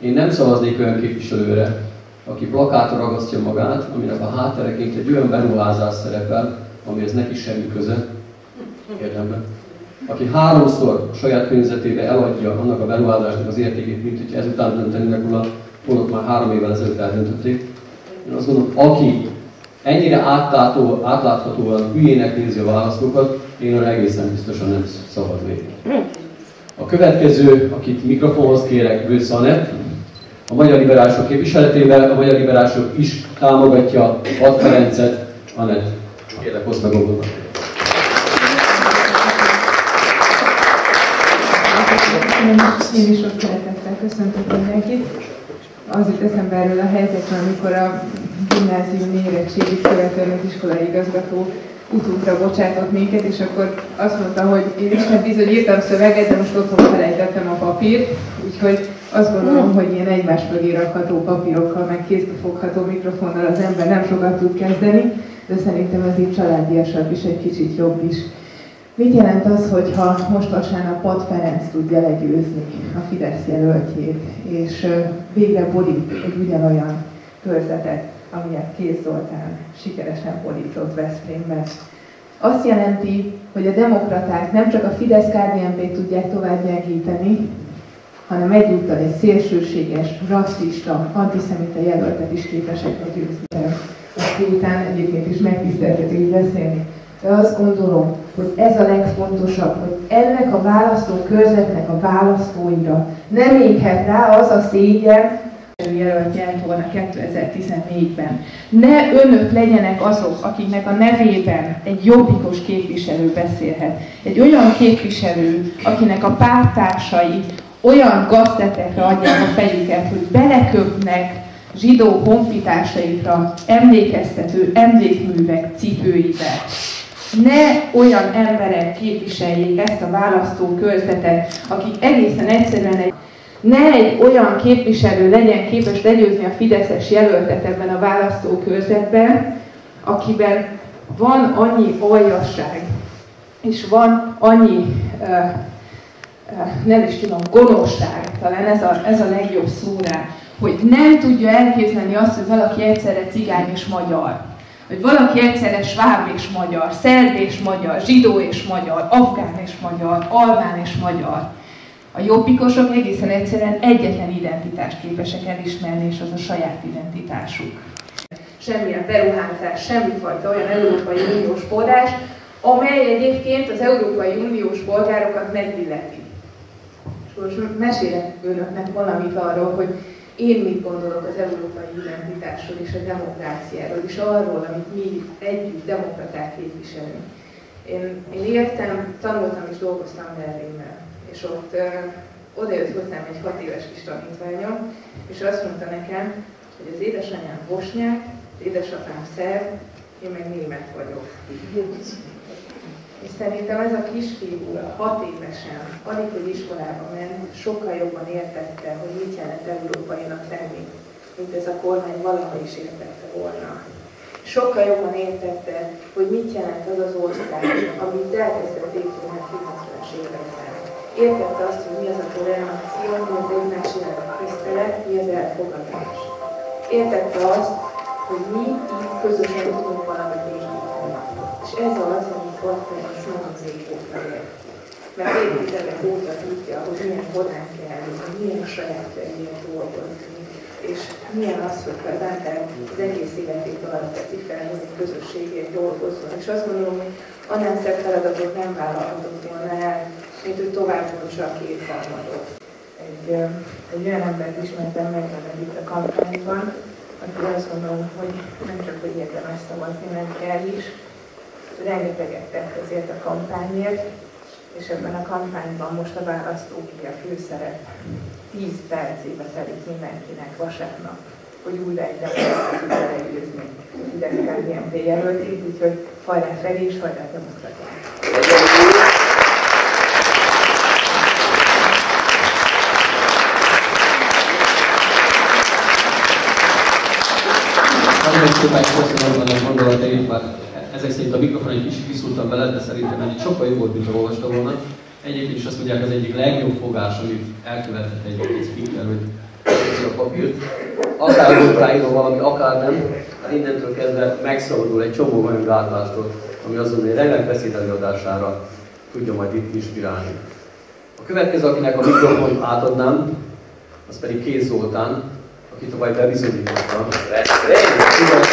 Én nem szavaznék olyan képviselőre, aki plakátra ragasztja magát, aminek a háttereként egy olyan beruházás szerepel, amihez neki semmi köze, érdemben. Aki háromszor a saját környezetébe eladja annak a beruházásnak az értékét, mint hogy ezután döntenének róla, holott már három évvel ezelőtt eldöntötték. Én azt gondolom, aki ennyire átlátó, átláthatóan hülyének nézi a választókat, én arra egészen biztosan nem szavaznék. A következő, akit mikrofonhoz kérek, Bősz Anett, a Magyar Liberálisok képviseletével, a Magyar Liberálisok is támogatja Ad Ferencet. Anett, kérlek, hozd meg a Én is ott szeretettel köszöntök mindenkit. Az itt eszembe erről a helyzetről, amikor a gimnázium érettségit követően az iskolai igazgató utunkra bocsátott minket, és akkor azt mondta, hogy én is hát bizony írtam szöveget, de most otthon felejtettem a papírt, úgyhogy azt gondolom, hogy ilyen egymás mögé rakható papírokkal, meg kézbefogható mikrofonnal az ember nem sokat tud kezdeni, de szerintem ez így családiasabb is, egy kicsit jobb is. Mit jelent az, hogyha most vasárnap Pat Ferenc tudja legyőzni a Fidesz jelöltjét, és végre borít egy ugyanolyan körzetet, amilyet Kéz Zoltán sikeresen fordított Veszprémben. Azt jelenti, hogy a demokraták nem csak a fidesz kdnp tudják tovább gyengíteni, hanem egyúttal egy szélsőséges, rasszista, antiszemita jelöltet is képesek legyőzni. Azt után egyébként is megtiszteltető beszélni. De azt gondolom, hogy ez a legfontosabb, hogy ennek a választókörzetnek a választóira nem éghet rá az a szégyen, jelölt nyert volna 2014-ben. Ne önök legyenek azok, akiknek a nevében egy jobbikos képviselő beszélhet. Egy olyan képviselő, akinek a pártársai olyan gaztetekre adják a fejüket, hogy beleköpnek zsidó honfitársaikra emlékeztető emlékművek cipőibe. Ne olyan emberek képviseljék ezt a választókörzetet, akik egészen egyszerűen egy ne egy olyan képviselő legyen képes legyőzni a Fideszes jelöltet ebben a választókörzetben, akiben van annyi aljasság, és van annyi, nem is tudom, gonoszság, talán ez a, ez a legjobb szó hogy nem tudja elképzelni azt, hogy valaki egyszerre cigány és magyar, hogy valaki egyszerre sváb és magyar, szerb és magyar, zsidó és magyar, afgán és magyar, albán és magyar, a jobbikosok egészen egyszerűen egyetlen identitást képesek elismerni, és az a saját identitásuk. Semmilyen beruházás, semmifajta olyan Európai Uniós forrás, amely egyébként az Európai Uniós polgárokat megilleti. És most mesélek önöknek valamit arról, hogy én mit gondolok az európai identitásról és a demokráciáról, és arról, amit mi együtt demokraták képviselünk. Én, én értem, tanultam és dolgoztam Berlinben, és ott oda hozzám egy hat éves kis tanítványom, és azt mondta nekem, hogy az édesanyám bosnyák, az édesapám szerb, én meg német vagyok. És szerintem ez a kisfiú hat évesen, alig, hogy iskolába ment, sokkal jobban értette, hogy mit jelent európainak lenni, mint ez a kormány valaha is értette volna. Sokkal jobban értette, hogy mit jelent az az ország, amit elkezdett építeni a 90-es években. Értette azt, hogy mi az a tolerancia, mi az egymás a tisztelet, mi az elfogadás. Értette azt, hogy mi itt közösen tudunk valamit építeni. És ez az, amit Hortenz nagyon régóta ér. Mert építőleg óta tudja, hogy milyen korán kell, hogy milyen a sajátjaiért dolgozni. És milyen az, hogy ember az egész életét arra teszi fel, hogy egy közösségért dolgozzon. És azt gondolom, hogy annál szebb feladatot nem vállalhatott volna el, mint hogy tovább a két harmadot. Egy, egy olyan embert ismertem meg itt a kampányban, akkor azt gondolom, hogy nem csak, hogy érdemes szavazni, nem kell is, rengeteget tett ezért a kampányért, és ebben a kampányban most a választók a főszerep 10 percébe telik mindenkinek vasárnap, hogy újra egy demokratát tud elegyőzni a Fidesz-KDNP jelöltét, úgyhogy hajrá felé és hajrá demokratát! Nagyon szépen köszönöm a gondolatait, mert ezek szerint a mikrofon egy kicsit kiszúrtam bele, de szerintem egy sokkal jobb volt, mint ha olvastam volna. Egyébként is azt mondják, az egyik legjobb fogás, amit elkövetett egy, egy speaker, hogy a papírt. Akár volt ráírva valami, akár nem, innentől kezdve megszabadul egy csomó olyan gátlástól, ami azon, hogy remek beszéd előadására tudja majd itt inspirálni. A következő, akinek a mikrofon átadnám, az pedig Kéz Zoltán, aki tovább bebizonyította. Szép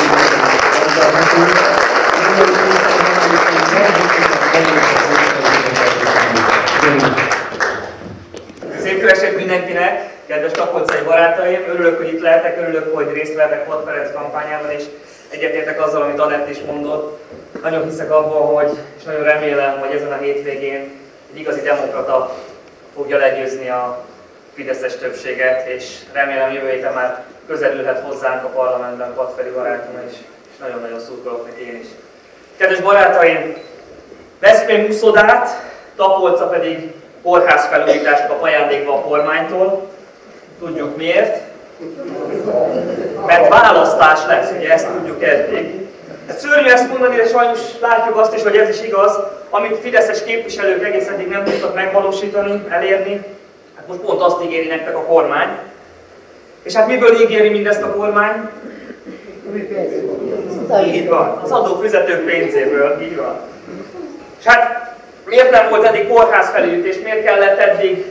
mindenkinek, kedves tapolcai barátaim! Örülök, hogy itt lehetek, örülök, hogy részt vehetek Pont Ferenc kampányában, és egyetértek azzal, amit Anett is mondott. Nagyon hiszek abban, hogy, és nagyon remélem, hogy ezen a hétvégén egy igazi demokrata fogja legyőzni a Fideszes többséget, és remélem jövő héten már közelülhet hozzánk a parlamentben Patferi barátom, és, és nagyon-nagyon szurkolok neki én is. Kedves barátaim, Veszprém úszodát, Tapolca pedig kórház felújítást kap ajándékba a kormánytól. Tudjuk miért? Mert választás lesz, ugye ezt tudjuk eddig. Hát szörnyű ezt mondani, de sajnos látjuk azt is, hogy ez is igaz, amit fideszes képviselők egész eddig nem tudtak megvalósítani, elérni, hát most pont azt ígéri nektek a kormány. És hát miből ígéri mindezt a kormány? Így van, az adófizetők pénzéből, így van. És hát miért nem volt eddig kórház felújítés, miért kellett eddig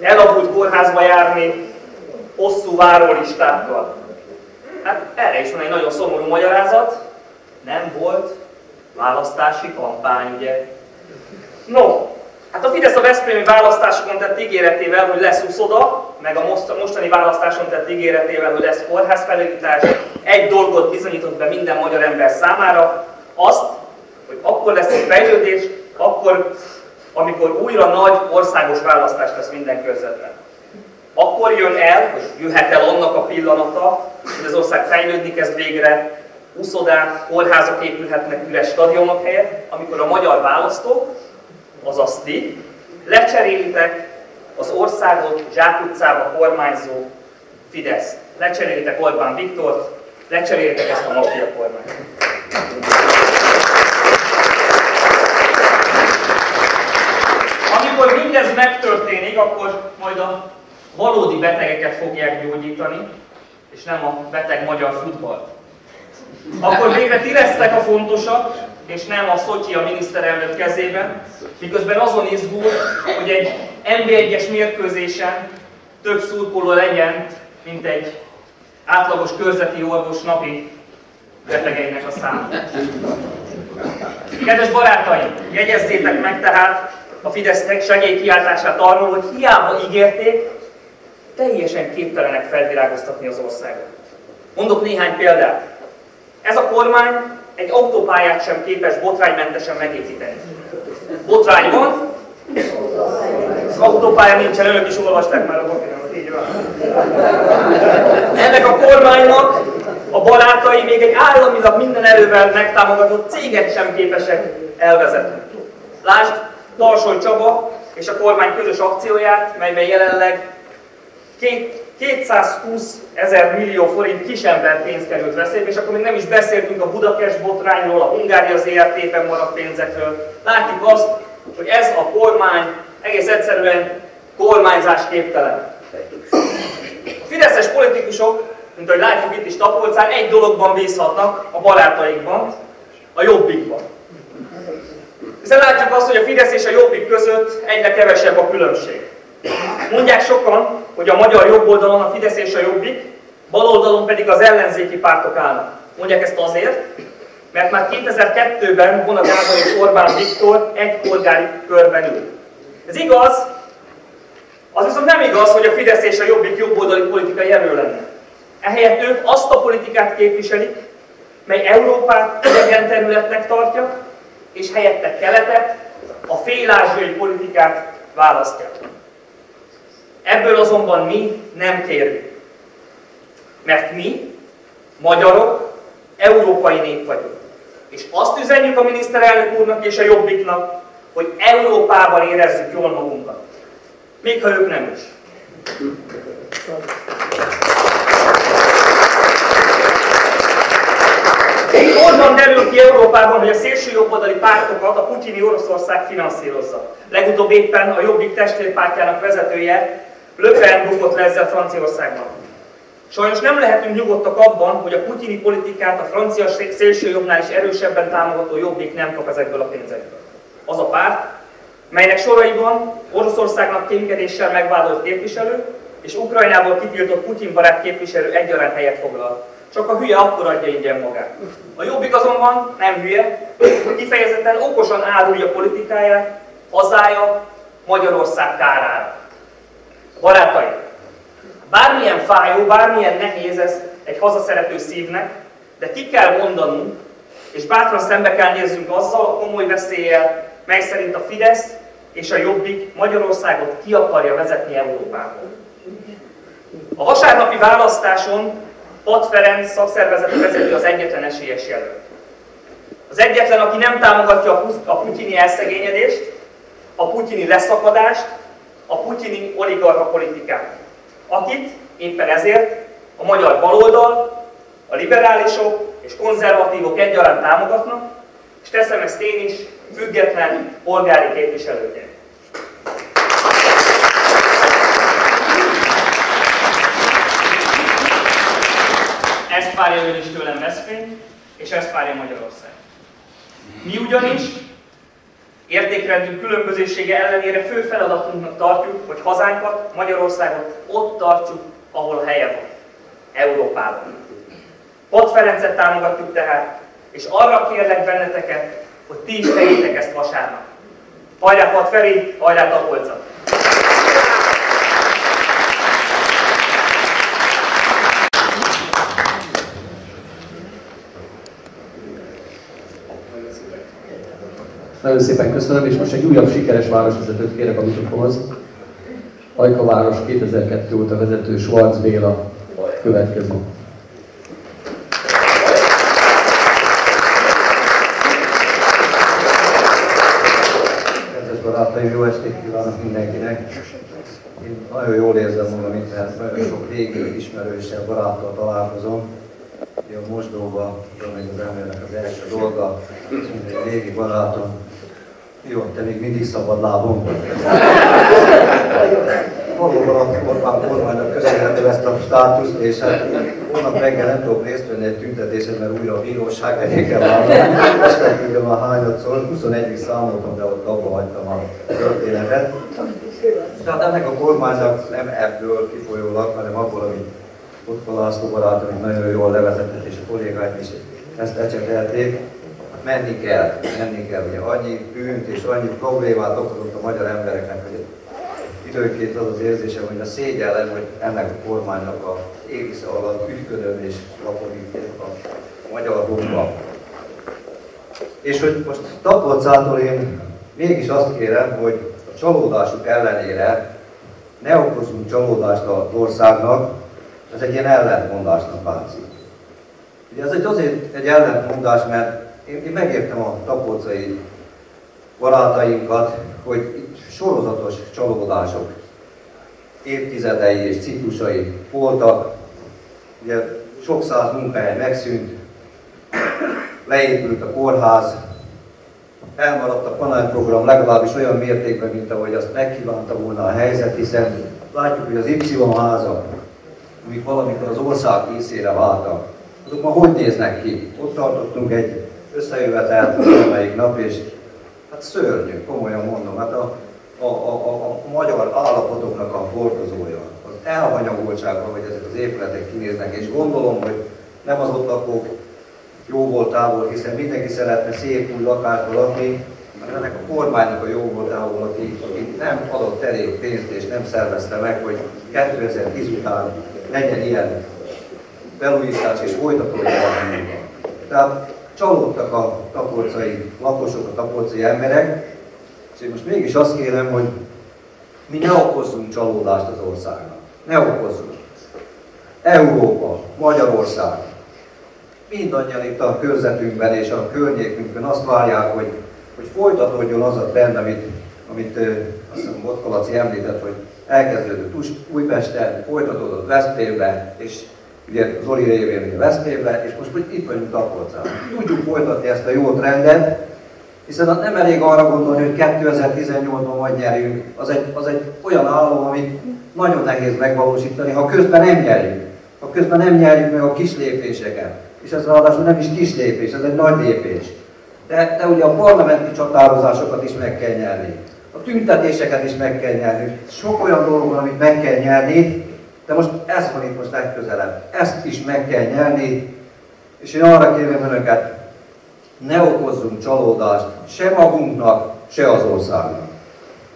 elavult kórházba járni hosszú várólistákkal? Hát erre is van egy nagyon szomorú magyarázat, nem volt választási kampány, ugye? No, hát a Fidesz a Veszprémi választásokon tett ígéretével, hogy lesz uszoda, meg a mostani választáson tett ígéretével, hogy lesz kórházfelújítás, egy dolgot bizonyított be minden magyar ember számára, azt, hogy akkor lesz egy fejlődés, akkor, amikor újra nagy országos választás lesz minden körzetben. Akkor jön el, hogy jöhet el annak a pillanata, hogy az ország fejlődni kezd végre, úszodák, kórházak épülhetnek üres stadionok helyett, amikor a magyar választók, azaz ti, lecserélitek az országot zsákutcába kormányzó Fidesz. Lecserélitek Orbán Viktort, lecserélitek ezt a mafia kormányt. Amikor mindez megtörténik, akkor majd a valódi betegeket fogják gyógyítani, és nem a beteg magyar futballt. Akkor végre ti lesztek a fontosak, és nem a Szotyi a miniszterelnök kezében, miközben azon izgul, hogy egy NB1-es mérkőzésen több szurkoló legyen, mint egy átlagos körzeti orvos napi betegeinek a száma. Kedves barátaim, jegyezzétek meg tehát a Fidesznek segélykiáltását arról, hogy hiába ígérték, teljesen képtelenek felvirágoztatni az országot. Mondok néhány példát. Ez a kormány egy autópályát sem képes botránymentesen megépíteni. Botrány van, az autópálya nincsen, önök is olvasták már a papíromat, így van. Ennek a kormánynak a barátai még egy államilag minden erővel megtámogatott céget sem képesek elvezetni. Lásd Tarsoly Csaba és a kormány közös akcióját, melyben jelenleg 220 ezer millió forint kisember pénz került veszélybe, és akkor még nem is beszéltünk a Budapest botrányról, a Hungária ZRT-ben maradt pénzekről. Látjuk azt, hogy ez a kormány egész egyszerűen kormányzás képtelen. A fideszes politikusok, mint ahogy látjuk itt is Tapolcán, egy dologban bízhatnak, a barátaikban, a jobbikban. Hiszen látjuk azt, hogy a Fidesz és a Jobbik között egyre kevesebb a különbség. Mondják sokan, hogy a magyar jobb oldalon a Fidesz és a Jobbik, bal oldalon pedig az ellenzéki pártok állnak. Mondják ezt azért, mert már 2002-ben Bona Gábor és Orbán Viktor egy polgári körben ül. Ez igaz, az viszont nem igaz, hogy a Fidesz és a Jobbik jobboldali politikai erő lenne. Ehelyett ők azt a politikát képviselik, mely Európát idegen területnek tartja, és helyette keletet, a félázsiai politikát választja. Ebből azonban mi nem kérünk. Mert mi, magyarok, európai nép vagyunk. És azt üzenjük a miniszterelnök úrnak és a jobbiknak, hogy Európában érezzük jól magunkat. Még ha ők nem is. Onnan derül ki Európában, hogy a szélső jobboldali pártokat a putyini Oroszország finanszírozza. Legutóbb éppen a Jobbik testvérpártjának vezetője Le Pen bukott le ezzel Franciaországban. Sajnos nem lehetünk nyugodtak abban, hogy a putyini politikát a francia szélsőjobbnál is erősebben támogató jobbik nem kap ezekből a pénzekből. Az a párt, melynek soraiban Oroszországnak kémkedéssel megvádolt képviselő és Ukrajnából kitiltott Putyin barát képviselő egyaránt helyet foglal. Csak a hülye akkor adja ingyen magát. A jobbik azonban nem hülye, kifejezetten okosan árulja politikáját, hazája Magyarország kárára. Barátaim, bármilyen fájó, bármilyen nehéz ez egy hazaszerető szívnek, de ki kell mondanunk, és bátran szembe kell nézzünk azzal a komoly veszéllyel, mely szerint a Fidesz és a Jobbik Magyarországot ki akarja vezetni Európából. A vasárnapi választáson Pat Ferenc szakszervezeti vezető az egyetlen esélyes jelölt. Az egyetlen, aki nem támogatja a putyini elszegényedést, a putyini leszakadást, a putyini oligarcha politikát, akit éppen ezért a magyar baloldal, a liberálisok és konzervatívok egyaránt támogatnak, és teszem ezt én is független polgári képviselőként. Ezt várja ön is tőlem Veszprém, és ezt várja Magyarország. Mi ugyanis értékrendünk különbözősége ellenére fő feladatunknak tartjuk, hogy hazánkat, Magyarországot ott tartsuk, ahol helye van. Európában. Ott Ferencet támogatjuk tehát, és arra kérlek benneteket, hogy ti is ezt vasárnap. Hajrá Pat Feri, hajrá Tapolca! Nagyon szépen köszönöm, és most egy újabb sikeres városvezetőt kérek a mikrofonhoz. Ajka város 2002 óta vezető Schwarz Béla következő. Kedves barátaim, jó estét kívánok mindenkinek! Én nagyon jól érzem magam itt, mert nagyon sok régi ismerőssel, baráttal találkozom. Én a mosdóban, tudom még az embernek az első dolga, egy régi barátom. Jó, te még mindig szabad lábon vagy. Valóban a Orbán kormánynak köszönhető ezt a státuszt, és hát holnap reggel nem tudok részt venni egy tüntetésen, mert újra a bíróság elé kell állnom. Esküvőben már hányadszor, 21 számoltam, de ott abba hagytam a történetet. Tehát ennek a kormánynak nem ebből kifolyólag, hanem abból, amit ott a László barátom, nagyon jól levezetett, és a kollégáim is ezt ecsetelték, menni kell, menni kell. Ugye annyi bűnt és annyi problémát okozott a magyar embereknek, hogy időnként az az érzésem, hogy a szégyellem, hogy ennek a kormánynak a égisze alatt ügyködöm és lapodik a, magyar romba. És hogy most Tapolcától én mégis azt kérem, hogy a csalódásuk ellenére ne okozzunk csalódást az országnak, ez egy ilyen ellentmondásnak látszik. Ugye ez egy azért egy ellentmondás, mert én, én megértem a tapolcai barátainkat, hogy itt sorozatos csalódások, évtizedei és ciklusai voltak, ugye sok száz munkahely megszűnt, leépült a kórház, elmaradt a panelprogram legalábbis olyan mértékben, mint ahogy azt megkívánta volna a helyzet, hiszen látjuk, hogy az Y házak, amik valamikor az ország részére váltak, azok ma hogy néznek ki? Ott tartottunk egy összejövetelt valamelyik nap, és hát szörnyű, komolyan mondom, hát a, a, a, a, magyar állapotoknak a hordozója, az elhanyagoltság, hogy ezek az épületek kinéznek, és gondolom, hogy nem az ott lakók jó voltából, hiszen mindenki szeretne szép új lakásba lakni, hanem ennek a kormánynak a jó voltából, aki, aki nem adott elég pénzt és nem szervezte meg, hogy 2010 után legyen ilyen felújítás és folytatódja a Tehát csalódtak a tapolcai lakosok, a tapolcai emberek, és én most mégis azt kérem, hogy mi ne okozzunk csalódást az országnak. Ne okozzunk. Európa, Magyarország, mindannyian itt a körzetünkben és a környékünkben azt várják, hogy, hogy folytatódjon az a trend, amit, amit azt hiszem Botkalaci említett, hogy elkezdődött Újpesten, folytatódott Veszprémbe, és ugye Zoli révén Veszprémbe, és most hogy itt vagyunk Tapolcán. Tudjuk folytatni ezt a jó trendet, hiszen nem elég arra gondolni, hogy 2018-ban majd nyerünk. Az egy, az egy olyan álom, amit nagyon nehéz megvalósítani, ha közben nem nyerjük. Ha közben nem nyerjük meg a kis lépéseket. És ez ráadásul nem is kis lépés, ez egy nagy lépés. De, de ugye a parlamenti csatározásokat is meg kell nyerni. A tüntetéseket is meg kell nyerni. Sok olyan dolog van, amit meg kell nyerni, de most ez van itt most legközelebb. Ezt is meg kell nyerni, és én arra kérem önöket, ne okozzunk csalódást se magunknak, se az országnak.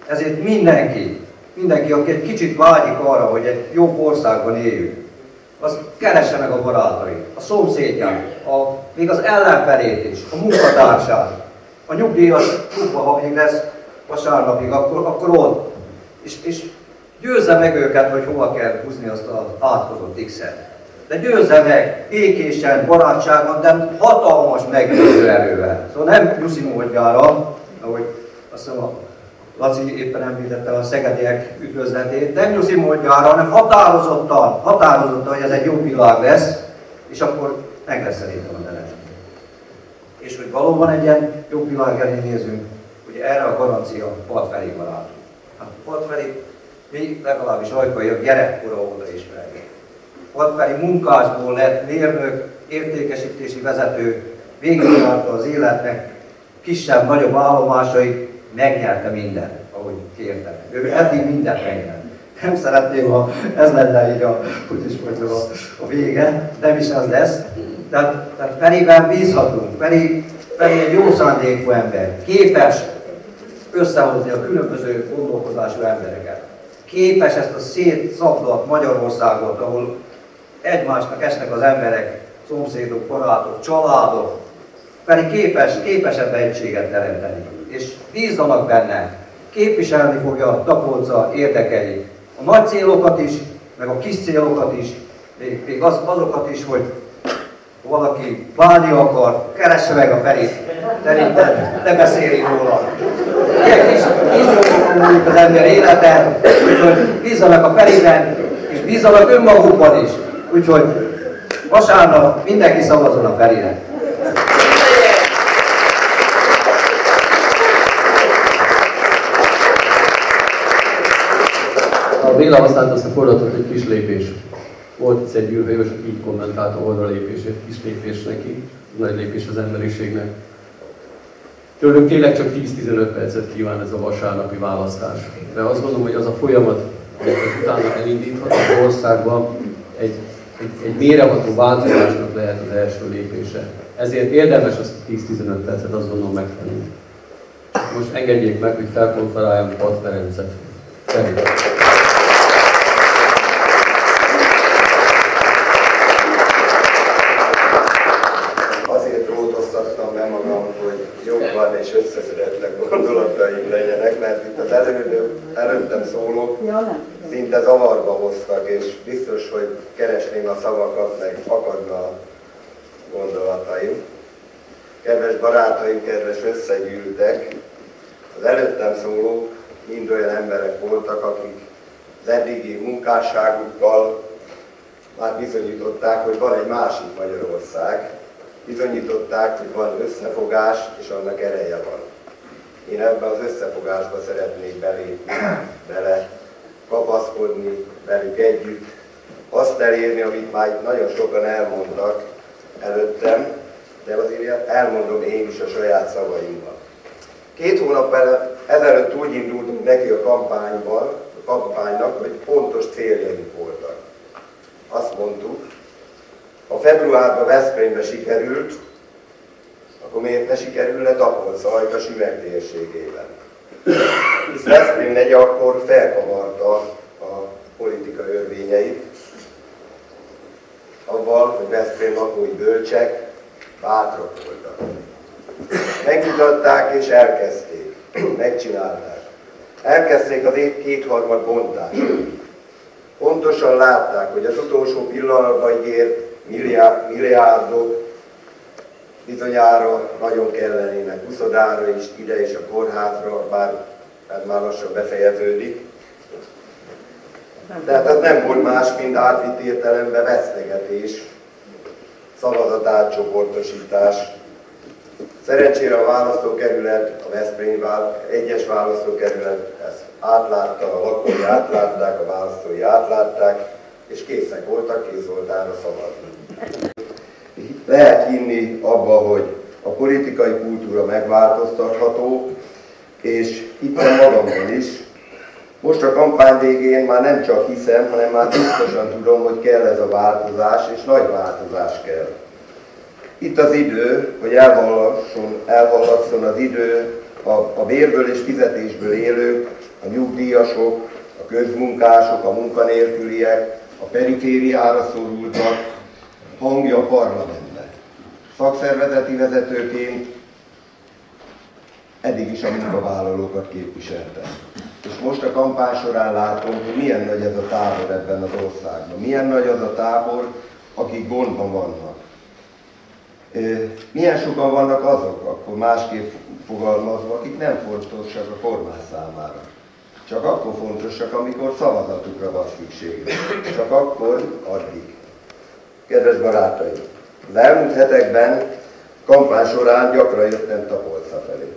Ezért mindenki, mindenki, aki egy kicsit vágyik arra, hogy egy jó országban éljünk, az keresse meg a barátait, a szomszédját, a, még az ellenfelét is, a munkatársát, a nyugdíjas klubba, ha még lesz vasárnapig, akkor, akkor ott. És, és győzze meg őket, hogy hova kell húzni azt az átkozott X-et. De győzze meg békésen, barátságban, de hatalmas meggyőző erővel. Szóval nem nyuszi módjára, ahogy azt hiszem a Laci éppen említette a szegediek üdvözletét, nem nyuszi módjára, hanem határozottan, határozottan, hogy ez egy jó világ lesz, és akkor meg lesz a eredmény. És hogy valóban egy ilyen jobb világ elé nézünk, ugye erre a garancia part felé van Hát part felé mi legalábbis ajkaiak gyerekkora óta ismerjük. Partfeli munkásból lett mérnök, értékesítési vezető, végigjárta az életnek kisebb-nagyobb állomásait, megnyerte mindent, ahogy kérte. Ő eddig mindent megnyert. Nem szeretném, ha ez lenne így a, hogy is mondjam, a, a vége, nem is az lesz. Tehát, tehát Feriben bízhatunk, Feri, Feri egy jó szándékú ember, képes összehozni a különböző gondolkodású embereket. Képes ezt a szétszabdalt Magyarországot, ahol egymásnak esnek az emberek, szomszédok, barátok, családok, pedig képes, képes ebbe egységet teremteni. És bízzanak benne, képviselni fogja a Tapolca érdekeit. A nagy célokat is, meg a kis célokat is, még, még az, azokat is, hogy valaki válni akar, keresse meg a felét. Szerintem ne beszélj róla. Ilyen kis, kis múlik az ember élete, úgyhogy bízzanak a felében, és bízzanak önmagukban is. Úgyhogy vasárnap mindenki szavazon a felére. A Béla használta azt a fordulatot, hogy kis lépés. Volt itt egy gyűlhős, aki így kommentálta oldal lépését, kis lépés neki, nagy lépés az emberiségnek. Tőlünk tényleg csak 10-15 percet kíván ez a vasárnapi választás. De azt gondolom, hogy az a folyamat, amit utána elindíthat az országban, egy, egy, egy méreható változásnak lehet az első lépése. Ezért érdemes azt a 10-15 percet azt gondolom megtenni. Most engedjék meg, hogy felkonferáljam Pat Ferencet. Köszönjük! Azért ródoztattam be magam, hogy jobban és összeszedetlen gondolataim legyenek, mert itt az elődő, előttem szólók szinte zavarba hoztak, és biztos, hogy keresném a szavakat, meg akadna a gondolataim. Kedves barátaim, kedves összegyűltek, az előttem szólók mind olyan emberek voltak, akik az eddigi munkásságukkal már bizonyították, hogy van egy másik Magyarország, bizonyították, hogy van összefogás, és annak ereje van. Én ebbe az összefogásba szeretnék belépni, bele kapaszkodni velük együtt, azt elérni, amit már nagyon sokan elmondtak előttem, de azért elmondom én is a saját szavaimmal. Két hónap ezelőtt úgy indultunk neki a kampányban, a kampánynak, hogy pontos céljaink voltak. Azt mondtuk, ha februárban Veszprémbe sikerült, akkor miért ne sikerülne Tapolca a Süveg térségében? Veszprém megye akkor felkavarta a politika örvényeit, avval, hogy Veszprém lakói bölcsek, bátrak voltak. Megmutatták és elkezdték. Megcsinálták. Elkezdték az év kétharmad bontást. Pontosan látták, hogy az utolsó pillanatban ígért milliárd, milliárdok bizonyára nagyon kellenének uszodára is, ide és a kórházra, bár ez már lassan befejeződik. Tehát ez nem volt más, mint átvitt értelemben vesztegetés, szavazatátcsoportosítás. Szerencsére a választókerület, a Veszprém egyes választókerület ezt átlátta, a lakói átlátták, a választói átlátták, és készek voltak kézoltára szavazni. Lehet hinni abba, hogy a politikai kultúra megváltoztatható, és itt a magamon is. Most a kampány végén már nem csak hiszem, hanem már biztosan tudom, hogy kell ez a változás, és nagy változás kell. Itt az idő, hogy elhallasson, elhallasszon az idő a, a bérből és fizetésből élők, a nyugdíjasok, a közmunkások, a munkanélküliek, a perifériára szorultak, hangja a parlamentben. Szakszervezeti vezetőként eddig is a munkavállalókat képviseltem. És most a kampány során látom, hogy milyen nagy ez a tábor ebben az országban. Milyen nagy az a tábor, akik gondban vannak. Milyen sokan vannak azok, akkor másképp fogalmazva, akik nem fontosak a kormány számára. Csak akkor fontosak, amikor szavazatukra van szükség. Csak akkor addig. Kedves barátaim, az elmúlt hetekben kampány során gyakran jöttem Tapolca felé.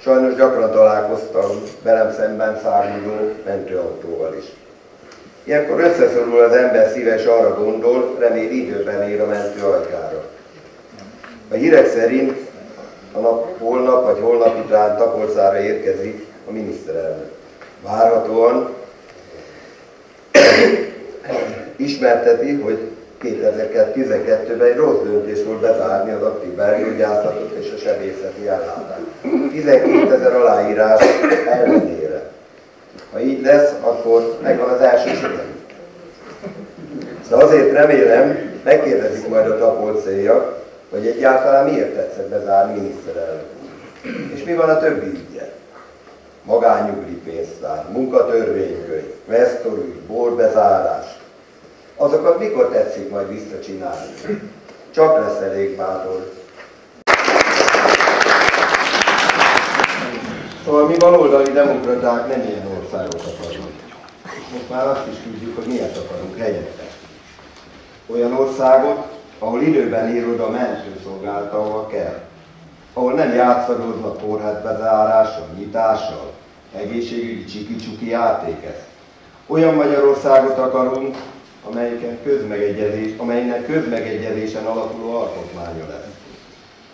Sajnos gyakran találkoztam velem szemben szárnyuló mentőautóval is. Ilyenkor összeszorul az ember szíve, és arra gondol, remél időben ér a mentő ajkára. A hírek szerint a nap holnap vagy holnap után Tapolcára érkezik a miniszterelnök. Várhatóan ismerteti, hogy 2012-ben egy rossz döntés volt bezárni az aktív belgyógyászatot és a sebészeti ellátást. 12 ezer aláírás ellenére. Ha így lesz, akkor megvan az első siker. De azért remélem, megkérdezik majd a tapolcéjak, hogy egyáltalán miért tetszett bezárni miniszterelnök. És mi van a többi ügye? Magányugli pénztár, munkatörvénykönyv, vesztorügy, borbezárás, azokat mikor tetszik majd visszacsinálni? Csak lesz elég bátor. Szóval mi baloldali demokraták nem ilyen országot akarunk. Most már azt is tudjuk, hogy miért akarunk helyette. Olyan országot, ahol időben írod a mentőszolgálata, ahol kell. Ahol nem játszadoznak kórház bezárással, nyitással, egészségügyi csiki-csuki játéket. Olyan Magyarországot akarunk, amelyiken közmegegyezés, amelynek közmegegyezésen alapuló alkotmánya lesz.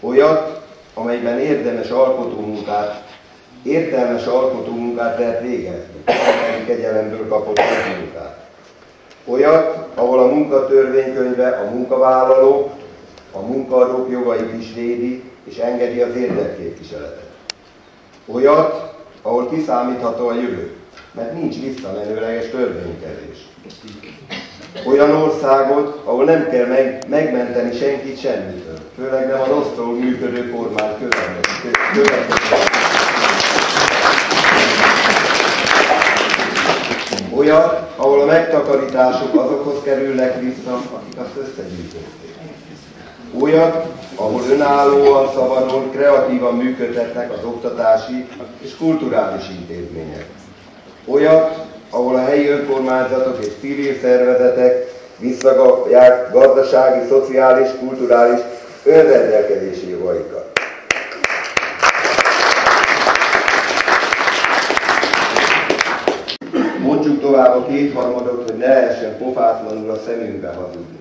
Olyat, amelyben érdemes alkotómunkát, értelmes alkotómunkát lehet végezni, amelyik kegyelemből kapott munkát. Olyat, ahol a munkatörvénykönyve a munkavállalók, a munkaadók jogait is védi, és engedi az érdekképviseletet. Olyat, ahol kiszámítható a jövő, mert nincs visszamenőleges törvénykezés. Olyan országot, ahol nem kell meg, megmenteni senkit semmitől, főleg nem a rosszul működő kormány következő. Olyan, ahol a megtakarítások azokhoz kerülnek vissza, akik azt összegyűjtötték. Olyat, ahol önállóan, szabadon, kreatívan működhetnek az oktatási és kulturális intézmények. Olyat, ahol a helyi önkormányzatok és civil szervezetek visszagapják gazdasági, szociális, kulturális önrendelkezési jogaikat. Mondjuk tovább a kétharmadot, hogy ne lehessen pofátlanul a szemünkbe hazudni.